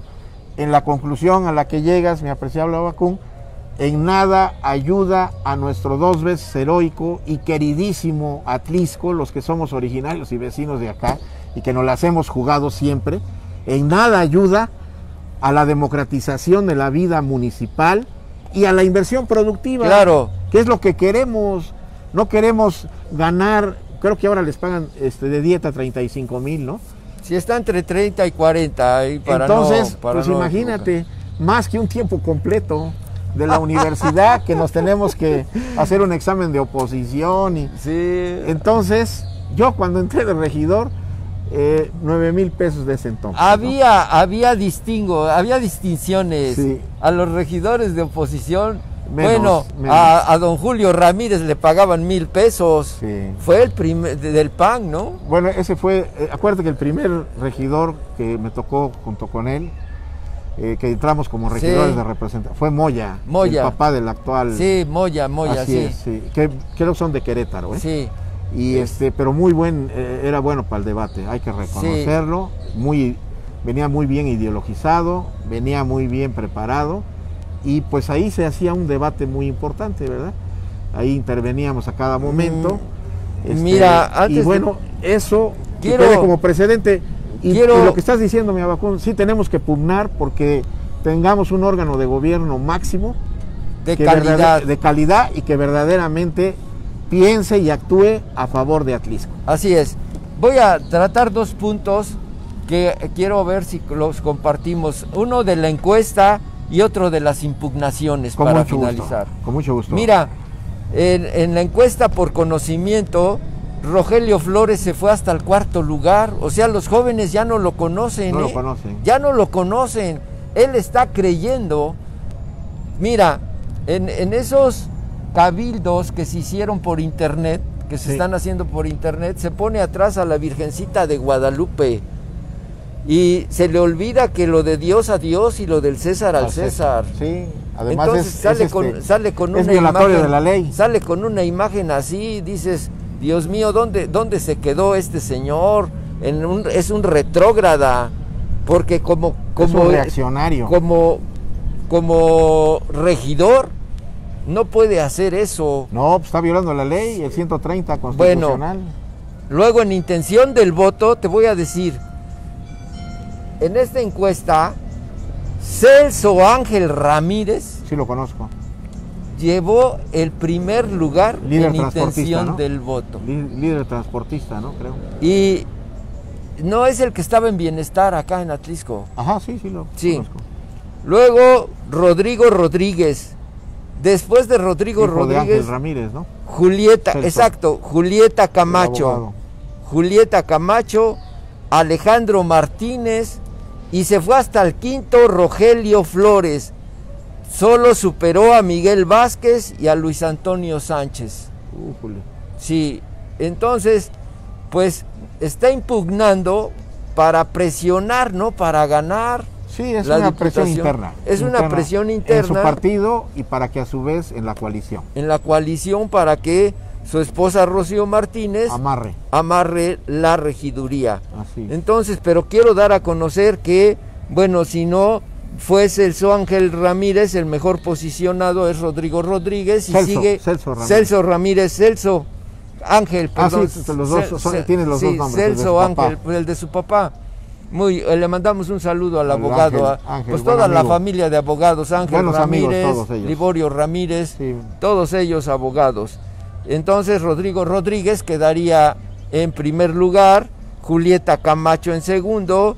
en la conclusión a la que llegas, mi apreciable Abacún, en nada ayuda a nuestro dos veces heroico y queridísimo Atlisco, los que somos originarios y vecinos de acá y que nos las hemos jugado siempre, en nada ayuda a la democratización de la vida municipal y a la inversión productiva. Claro. Que es lo que queremos. No queremos ganar, creo que ahora les pagan este, de dieta 35 mil, ¿no? si está entre 30 y 40, ahí para Entonces, no, para pues no imagínate, más que un tiempo completo de la universidad que nos tenemos que hacer un examen de oposición y Sí. entonces yo cuando entré de regidor eh, 9 mil pesos de ese entonces. ¿no? Había, había distingo, había distinciones Sí. a los regidores de oposición. Menos, bueno, menos. A, a don Julio Ramírez le pagaban mil pesos. Sí. Fue el primer de- del PAN, ¿no? Bueno, ese fue, eh, acuérdate que el primer regidor que me tocó junto con él, eh, que entramos como regidores Sí. de representación, fue Moya, Moya. el papá del actual. Sí, Moya, Moya, Así sí. es, sí. Que creo que son de Querétaro, ¿eh? Sí, Y este, pero muy buen, eh, era bueno para el debate, hay que reconocerlo. Muy, venía muy bien ideologizado, venía muy bien preparado y pues ahí se hacía un debate muy importante, ¿verdad? Ahí interveníamos a cada momento. Este, Mira, antes y de- bueno, eso que Quiero- quede como precedente. Y, Quiero- y lo que estás diciendo, mi Abacún, sí tenemos que pugnar porque tengamos un órgano de gobierno máximo de calidad. de calidad y que verdaderamente piense y actúe a favor de Atlisco. Así es. Voy a tratar dos puntos que quiero ver si los compartimos. Uno de la encuesta y otro de las impugnaciones Con para mucho finalizar. gusto. Con mucho gusto. Mira, en, en la encuesta por conocimiento, Rogelio Flores se fue hasta el cuarto lugar. O sea, los jóvenes ya no lo conocen. No lo ¿eh? conocen. Ya no lo conocen. Él está creyendo. Mira, en, en esos cabildos que se hicieron por internet, que se Sí. están haciendo por internet, se pone atrás a la Virgencita de Guadalupe. Y se le olvida que lo de Dios a Dios y lo del César al César. Sí, además Entonces es, sale, es, con, este, sale con es una imagen, de la ley. Sale con una imagen así, dices, Dios mío, ¿dónde, dónde se quedó este señor? En un- es un retrógrada, porque como, es como, un reaccionario. como, como regidor no puede hacer eso. No, pues está violando la ley, el 130 constitucional. Luego, en intención del voto, te voy a decir, en esta encuesta, Celso Ángel Ramírez sí lo conozco. Llevó el primer lugar Líder en intención ¿no? del voto. Lí- Líder transportista, ¿no? Creo. Y no es el que estaba en bienestar acá en Atlisco. Ajá, sí, sí lo Sí. conozco. Luego Rodrigo Rodríguez. Después de Rodrigo Hijo de Ángel Rodríguez, Ramírez, ¿no? Julieta, Celso. exacto, Julieta Camacho. Julieta Camacho, Alejandro Martínez y se fue hasta el quinto Rogelio Flores. Solo superó a Miguel Vázquez y a Luis Antonio Sánchez. Sí, entonces, pues está impugnando para presionar, ¿no? Para ganar. Sí, es La una presión interna. Es una presión interna. En su partido y para que a su vez en la coalición en la coalición para que su esposa Rocío Martínez amarre. amarre la regiduría. Así. Entonces, pero quiero dar a conocer que, bueno, si no, fue Celso Ángel Ramírez, el mejor posicionado es Rodrigo Rodríguez y Celso, sigue Celso Ramírez. Celso Ramírez, Celso Ángel, Ah, perdón. sí, los dos son- Cel- tiene los dos nombres, el Celso papá. Ángel, el de su papá. Muy, eh, le mandamos un saludo al abogado, Ángel, a- Ángel, pues toda la familia de abogados, Ángel Buenos amigos Ramírez, todos. Liborio Ramírez, Sí. todos ellos abogados. Entonces Rodrigo Rodríguez quedaría en primer lugar, Julieta Camacho en segundo,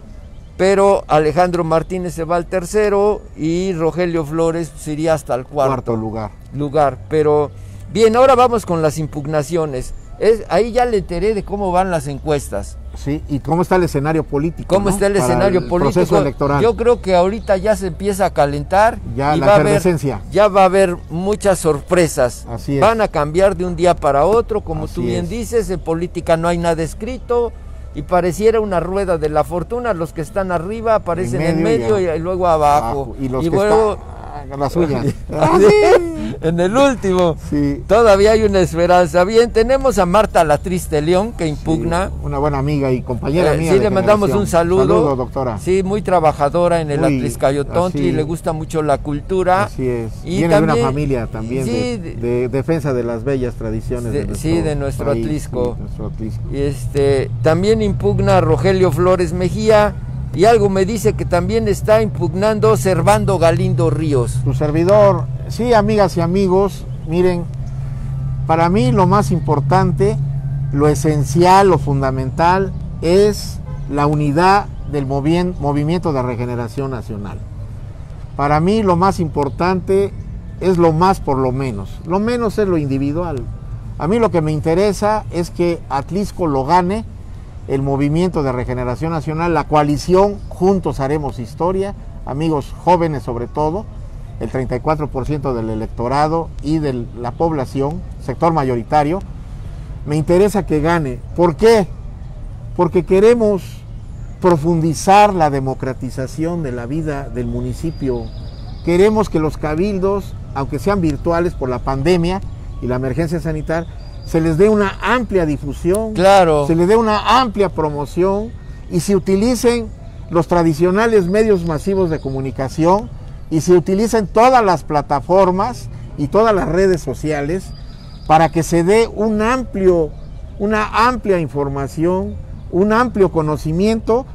pero Alejandro Martínez se va al tercero y Rogelio Flores se iría hasta el Cuarto, cuarto, lugar. lugar. Pero bien, ahora vamos con las impugnaciones. Es, ahí ya le enteré de cómo van las encuestas. Sí, y cómo está el escenario político. ¿Cómo no? está el Para escenario el político? Proceso electoral. Yo creo que ahorita ya se empieza a calentar Ya, y la va a haber, ya va a haber muchas sorpresas. Así es. Van a cambiar de un día para otro, como tú Así bien es. dices, en política no hay nada escrito y pareciera una rueda de la fortuna, los que están arriba aparecen en medio medio, y y, luego abajo. Abajo. Y los que luego están las <laughs> uñas. en el último. Sí. Todavía hay una esperanza. Bien, tenemos a Marta la Triste León que impugna. Una buena amiga y compañera Eh, mía. sí, de le mandamos un saludo. Saludo, doctora. Sí, muy trabajadora en el Atliscayotontli, le gusta mucho la cultura. Así es. Y Viene de también- una familia también sí, de, de- de defensa de las bellas tradiciones De- de, nuestro sí, de nuestro país, Atlisco. sí, nuestro Atlisco. Y este, también impugna a Rogelio Flores Mejía y algo me dice que también está impugnando Servando Galindo Ríos. Su servidor, sí, amigas y amigos, miren, para mí lo más importante, lo esencial, lo fundamental es la unidad del movimiento de regeneración nacional. Para mí lo más importante es lo más por lo menos. Lo menos es lo individual. A mí lo que me interesa es que Atlisco lo gane el movimiento de regeneración nacional, la coalición Juntos Haremos Historia, amigos jóvenes sobre todo, el 34% del electorado y de la población, sector mayoritario, me interesa que gane. ¿Por qué? Porque queremos profundizar la democratización de la vida del municipio. Queremos que los cabildos, aunque sean virtuales por la pandemia y la emergencia sanitaria, se les dé una amplia difusión, Claro. se les dé una amplia promoción y se utilicen los tradicionales medios masivos de comunicación y se utilicen todas las plataformas y todas las redes sociales para que se dé un amplio, una amplia información, un amplio conocimiento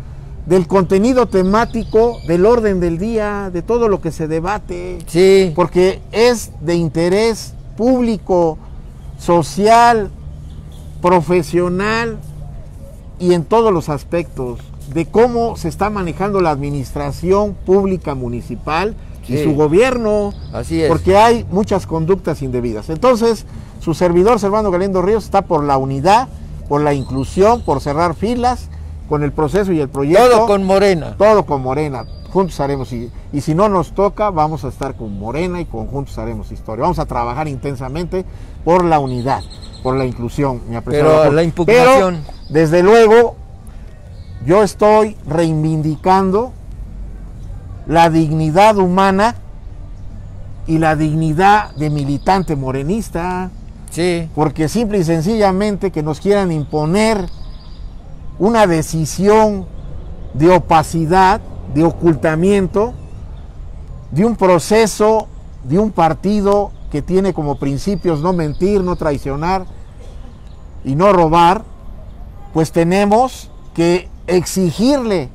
del contenido temático, del orden del día, de todo lo que se debate Sí, porque es de interés público, social, profesional y en todos los aspectos de cómo se está manejando la administración pública municipal y su gobierno, así es. porque hay muchas conductas indebidas. Entonces, su servidor Servando Galindo Ríos está por la unidad, por la inclusión, por cerrar filas con el proceso y el proyecto. Todo con Morena. Todo con Morena, juntos haremos, y, y si no nos toca, vamos a estar con Morena y con juntos haremos historia. Vamos a trabajar intensamente por la unidad, por la inclusión, mi apreciado Pero la impugnación. Pero, desde luego, yo estoy reivindicando la dignidad humana y la dignidad de militante morenista, Sí, porque simple y sencillamente que nos quieran imponer una decisión de opacidad, de ocultamiento, de un proceso, de un partido que tiene como principios no mentir, no traicionar y no robar, pues tenemos que exigirle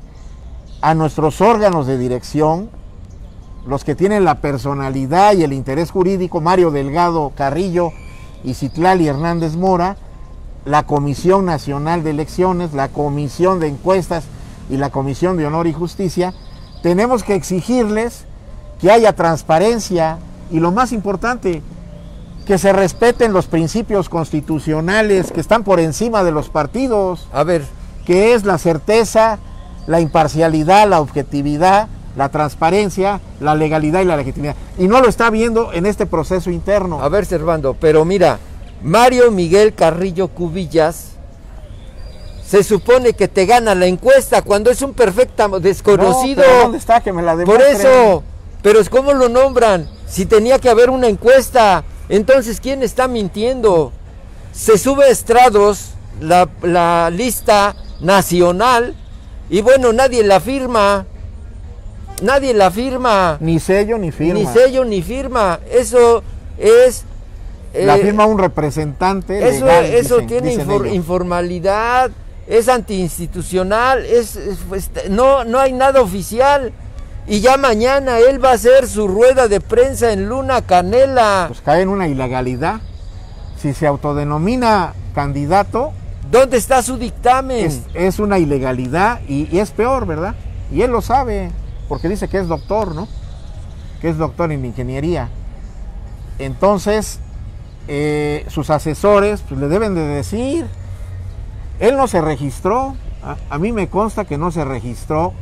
a nuestros órganos de dirección, los que tienen la personalidad y el interés jurídico, Mario Delgado Carrillo y Citlali Hernández Mora, la Comisión Nacional de Elecciones, la Comisión de Encuestas y la Comisión de Honor y Justicia, tenemos que exigirles que haya transparencia y lo más importante, que se respeten los principios constitucionales que están por encima de los partidos a ver, que es la certeza, la imparcialidad, la objetividad, la transparencia, la legalidad y la legitimidad. Y no lo está viendo en este proceso interno. a ver, Servando, pero mira, Mario Miguel Carrillo Cubillas se supone que te gana la encuesta cuando es un perfecto desconocido. No, ¿Dónde está que me la Por eso, pero es como lo nombran. Si tenía que haber una encuesta, entonces ¿quién está mintiendo? Se sube a estrados la, la lista nacional y bueno, nadie la firma. nadie la firma. Ni sello ni firma. Ni sello ni firma. Eso es... La eh, firma un representante Eso, legal, eso dicen- tiene dicen infor- ellos. informalidad, es antiinstitucional, es, es- pues, no, no hay nada oficial. Y ya mañana él va a hacer su rueda de prensa en Luna Canela. Pues cae en una ilegalidad. Si se autodenomina candidato, ¿Dónde está su dictamen? es, es una ilegalidad y, y es peor, ¿verdad? Y él lo sabe, porque dice que es doctor, ¿no? Que es doctor en ingeniería. Entonces, eh, sus asesores pues, le deben de decir, él no se registró, a, a mí me consta que no se registró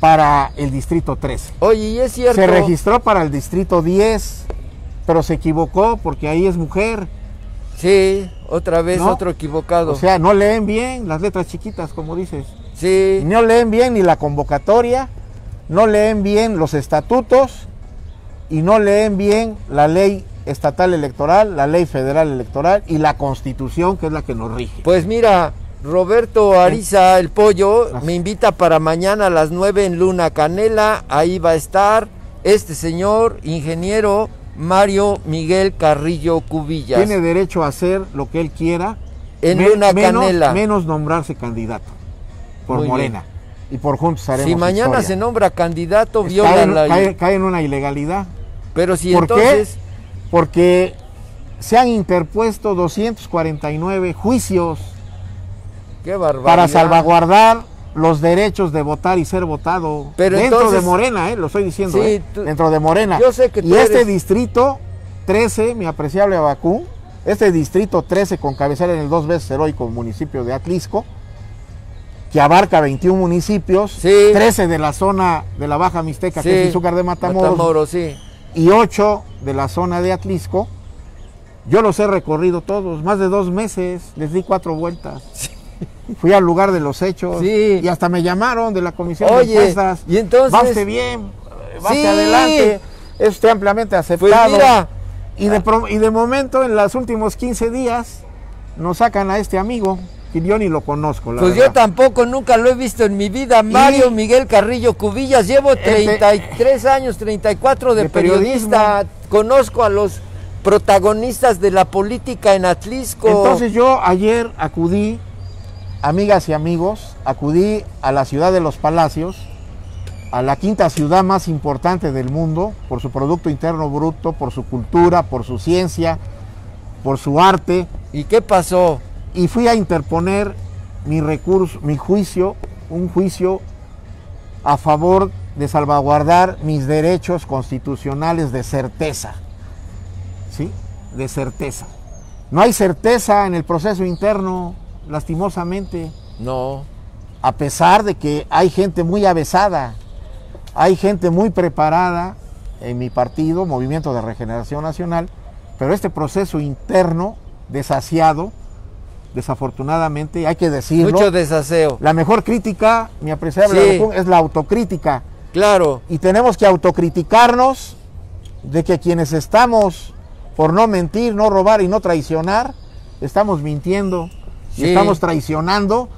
para el distrito 13. Oye, y es cierto. Se registró para el distrito 10, pero se equivocó porque ahí es mujer. Sí, otra vez ¿No? otro equivocado. O sea, no leen bien las letras chiquitas, como dices. sí. No leen bien ni la convocatoria, no leen bien los estatutos y no leen bien la ley estatal electoral, la ley federal electoral y la constitución que es la que nos rige. Pues mira, Roberto Ariza, el pollo, Así. me invita para mañana a las 9 en Luna Canela. Ahí va a estar este señor, ingeniero Mario Miguel Carrillo Cubillas. Tiene derecho a hacer lo que él quiera, En me- Luna menos, Canela. menos nombrarse candidato por Muy Morena. Y por juntos haremos Si mañana historia. se nombra candidato, cae, viola en- la cae- cae en una ilegalidad. Pero si ¿Por entonces, qué? Porque se han interpuesto 249 juicios qué para salvaguardar los derechos de votar y ser votado. Pero dentro entonces- de Morena, ¿eh? lo estoy diciendo. Sí, ¿eh? tú- Dentro de Morena. Yo sé que y este distrito 13, mi apreciable Abacú, este distrito 13 con cabecera en el dos veces heroico municipio de Atlisco, que abarca 21 municipios, Sí. 13 de la zona de la Baja Mixteca, que Sí, es Izúcar de Matamoros, Matamoros, sí. Y 8 de la zona de Atlisco. Yo los he recorrido todos, más de dos meses, les di cuatro vueltas. Fui al lugar de los hechos Sí. y hasta me llamaron de la comisión Oye, de encuestas. y entonces- Va usted bien, va Sí. adelante, es usted ampliamente Pues aceptado. mira, y, de pro- y de momento, en los últimos 15 días, nos sacan a este amigo, que yo ni lo conozco, la pues yo tampoco nunca lo he visto en mi vida. Mario Miguel Carrillo Cubillas, llevo Este- 33 años, 34 de, De periodista. Conozco a los protagonistas de la política en Atlisco. Entonces yo ayer acudí, amigas y amigos, acudí a la ciudad de los Palacios, a la quinta ciudad más importante del mundo, por su Producto Interno Bruto, por su cultura, por su ciencia, por su arte, ¿Y qué pasó? Y fui a interponer mi recurso, mi juicio, un juicio a favor de salvaguardar mis derechos constitucionales de certeza. ¿Sí? De certeza. No hay certeza en el proceso interno, lastimosamente, No. a pesar de que hay gente muy avesada, hay gente muy preparada en mi partido, Movimiento de Regeneración Nacional, pero este proceso interno, desasiado, desafortunadamente, hay que decirlo, Mucho desaseo. la mejor crítica, mi apreciable Sí. Es la autocrítica. Claro. Y tenemos que autocriticarnos de que quienes estamos por no mentir, no robar y no traicionar, estamos mintiendo y estamos traicionando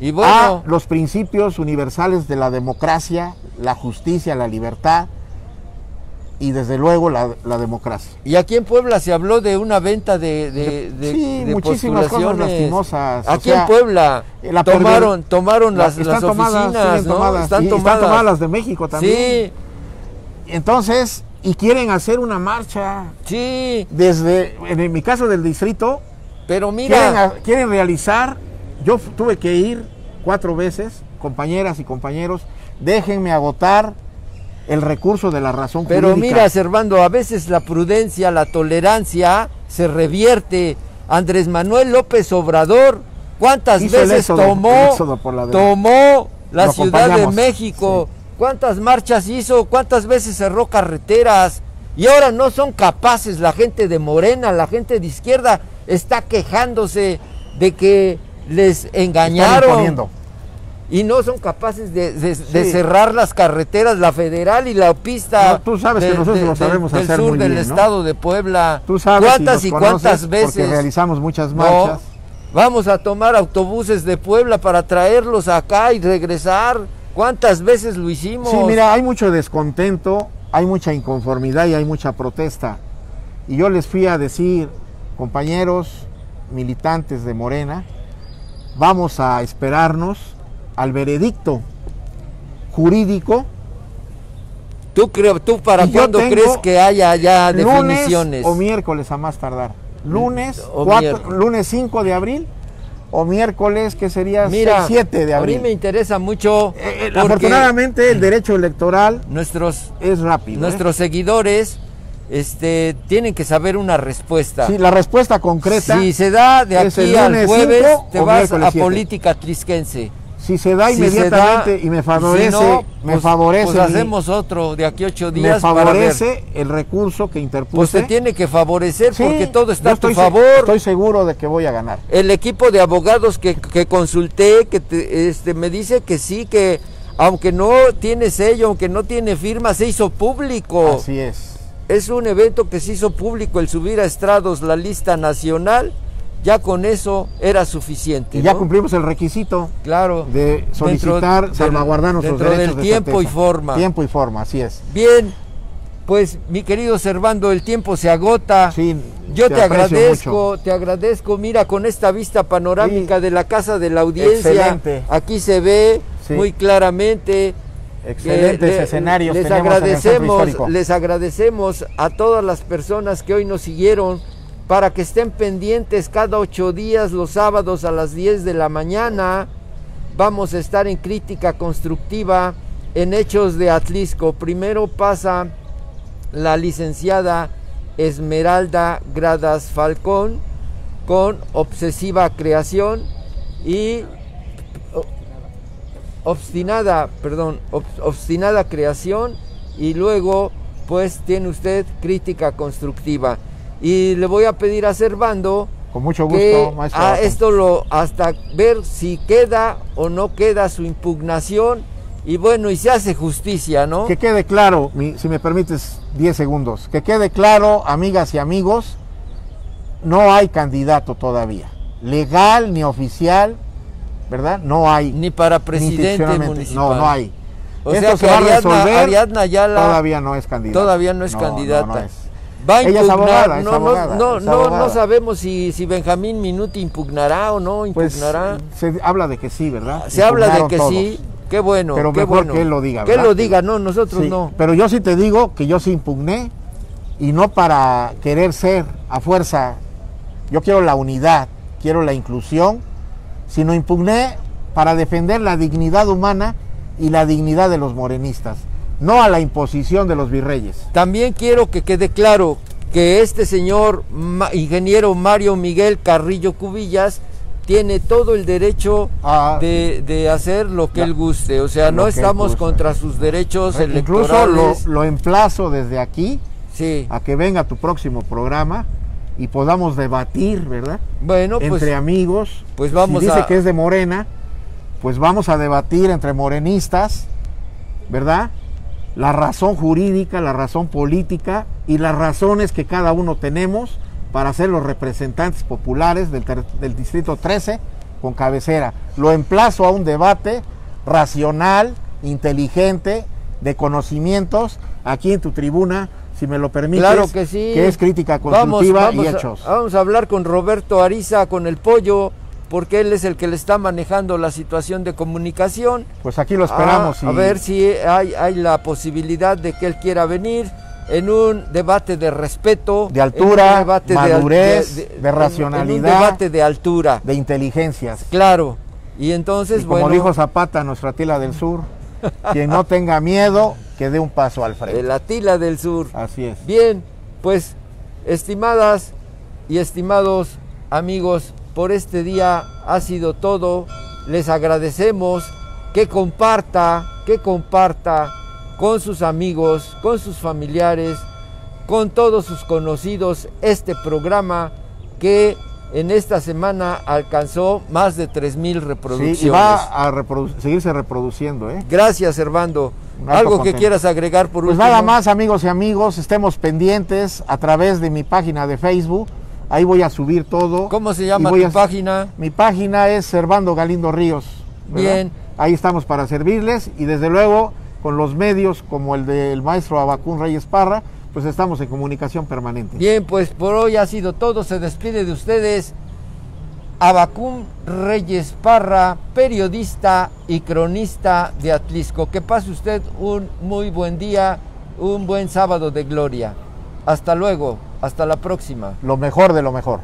Y a los principios universales de la democracia, la justicia, la libertad y desde luego la, la democracia. y aquí en Puebla se habló de una venta de, de, de- sí, de muchísimas cosas lastimosas. o Aquí sea, en Puebla la tomaron, tomaron las, las oficinas, siguen ¿no? tomadas, Están y tomadas. están tomadas las de México también. Sí, Entonces, y quieren hacer una marcha sí, desde, en mi caso del distrito, pero mira, quieren realizar, yo tuve que ir cuatro veces, compañeras y compañeros, déjenme agotar el recurso de la razón pero jurídica. mira, Servando, a veces la prudencia, la tolerancia se revierte. Andrés Manuel López Obrador, ¿cuántas Hizo veces éxodo, tomó, la tomó la Lo Ciudad de México? ¿Cuántas marchas hizo? ¿Cuántas veces cerró carreteras? Y ahora no son capaces la gente de Morena, la gente de izquierda está quejándose de que les engañaron. Y no son capaces de, de- cerrar las carreteras, la federal y la pista. No, tú sabes que nosotros lo sabemos del hacer sur muy del bien, ¿no? estado de Puebla. Tú sabes cuántas y, cuántas veces. Porque realizamos muchas No, marchas. vamos a tomar autobuses de Puebla para traerlos acá y regresar. ¿Cuántas veces lo hicimos? Sí, mira, hay mucho descontento, hay mucha inconformidad y hay mucha protesta. Y yo les fui a decir, compañeros militantes de Morena, vamos a esperarnos al veredicto jurídico. ¿Tú, creo, tú para cuándo crees que haya ya lunes definiciones? o miércoles a más tardar. Lunes, O cuatro- miércoles. lunes 5 de abril o miércoles que sería Mira, 7 de a mí abril. me interesa mucho Eh, eh, afortunadamente el derecho electoral nuestros, es rápido. ¿eh? nuestros seguidores este, tienen que saber una respuesta. Sí, la respuesta concreta, Si se da de aquí al lunes jueves, te vas a siete. política trisquense. Si se da Si se inmediatamente da, y me si favorece, no, me pues- favorece, Pues mi- hacemos otro de aquí ocho me días para ver. favorece el recurso que Pues interpuse. te tiene que favorecer Sí, porque todo está a tu estoy se- favor. Estoy seguro de que voy a ganar. El equipo de abogados que, que consulté, que te- este, me dice que sí, que aunque no tiene sello, aunque no tiene firma, se hizo público. Así es. Es un evento que se hizo público el subir a estrados la lista nacional. Ya con eso era suficiente. Y ya ¿no? cumplimos el requisito Claro. de solicitar Dentro salvaguardar nuestros dentro derechos del de tiempo y forma. Tiempo y forma, así es. Bien, pues mi querido Servando, el tiempo se agota. Sí, Yo te, agradezco, mucho. te agradezco. Mira, con esta vista panorámica Sí. de la casa de la audiencia, Excelente. aquí se ve Sí. muy claramente. Excelentes le- escenarios les agradecemos, les agradecemos a todas las personas que hoy nos siguieron para que estén pendientes cada ocho días, los sábados a las 10 de la mañana. Vamos a estar en crítica constructiva en Hechos de Atlisco. Primero pasa la licenciada Esmeralda Gradas Falcón con obsesiva creación y obstinada, perdón, ob- obstinada creación y luego pues tiene usted crítica constructiva. Y le voy a pedir a Servando Con mucho gusto, que maestro. a esto lo hasta ver si queda o no queda su impugnación y bueno, y se hace justicia, ¿no? Que quede claro, mi- si me permites 10 segundos, que quede claro, amigas y amigos, no hay candidato todavía, legal ni oficial, ¿verdad? No hay. Ni para ni presidente institucionalmente. municipal. No, no hay. O Esto sea se que va a Ariadna, resolver, Ariadna Ayala todavía no es candidata. todavía no es candidata. no es. Va a Ella es impugnar, abogada, es no, no, abogada, no, es no, no sabemos si, si Benjamín Minuti impugnará o no Pues impugnará. se habla de que sí, ¿verdad? se habla de que todos. sí, qué bueno, Pero qué mejor bueno. que él lo diga, Que ¿verdad? lo diga, no, nosotros Sí, no. Pero yo sí te digo que yo sí impugné y no para querer ser a fuerza. Yo quiero la unidad, quiero la inclusión, sino impugné para defender la dignidad humana y la dignidad de los morenistas, no a la imposición de los virreyes. También quiero que quede claro que este señor ingeniero Mario Miguel Carrillo Cubillas tiene todo el derecho Ah, de, de hacer lo que él guste. O sea, no estamos guste. contra sus derechos Incluso lo, electorales. lo emplazo desde aquí Sí. a que venga tu próximo programa y podamos debatir, ¿verdad? Bueno, pues entre amigos. pues vamos si dice a- que es de Morena, pues vamos a debatir entre morenistas, ¿verdad? La razón jurídica, la razón política y las razones que cada uno tenemos para ser los representantes populares del, del Distrito 13 con cabecera. Lo emplazo a un debate racional, inteligente, de conocimientos, aquí en tu tribuna, si me lo permites, Claro que sí. que es crítica constructiva vamos y a- hechos. vamos a hablar con Roberto Ariza, con el pollo, porque él es el que le está manejando la situación de comunicación. Pues aquí lo esperamos. Ah, A y- ver si hay, hay la posibilidad de que él quiera venir en un debate de respeto, De altura, debate de madurez, de En un racionalidad. debate de altura, de inteligencias. claro. Y entonces, Y como bueno, dijo Zapata, nuestra tila del sur, quien no tenga miedo, que dé un paso al frente. el Atila del Sur. Así es. Bien, pues estimadas y estimados amigos, por este día ha sido todo. Les agradecemos que comparta, que comparta con sus amigos, con sus familiares, con todos sus conocidos este programa que en esta semana alcanzó más de 3.000 Sí, reproducciones. y va a reprodu- seguirse reproduciendo. ¿eh? Gracias, Servando. Algo que quieras agregar por Pues último. nada más, amigos y amigos, estemos pendientes a través de mi página de Facebook. Ahí voy a subir todo. ¿Cómo se llama tu a- página? Mi página es Servando Galindo Ríos. ¿verdad? Bien, Ahí estamos para servirles y desde luego con los medios como el del maestro Abacún Reyes Parra, pues estamos en comunicación permanente. Bien, pues por hoy ha sido todo. Se despide de ustedes Abacún Reyes Parra, periodista y cronista de Atlisco. Que pase usted un muy buen día, un buen sábado de gloria. Hasta luego, hasta la próxima. Lo mejor de lo mejor.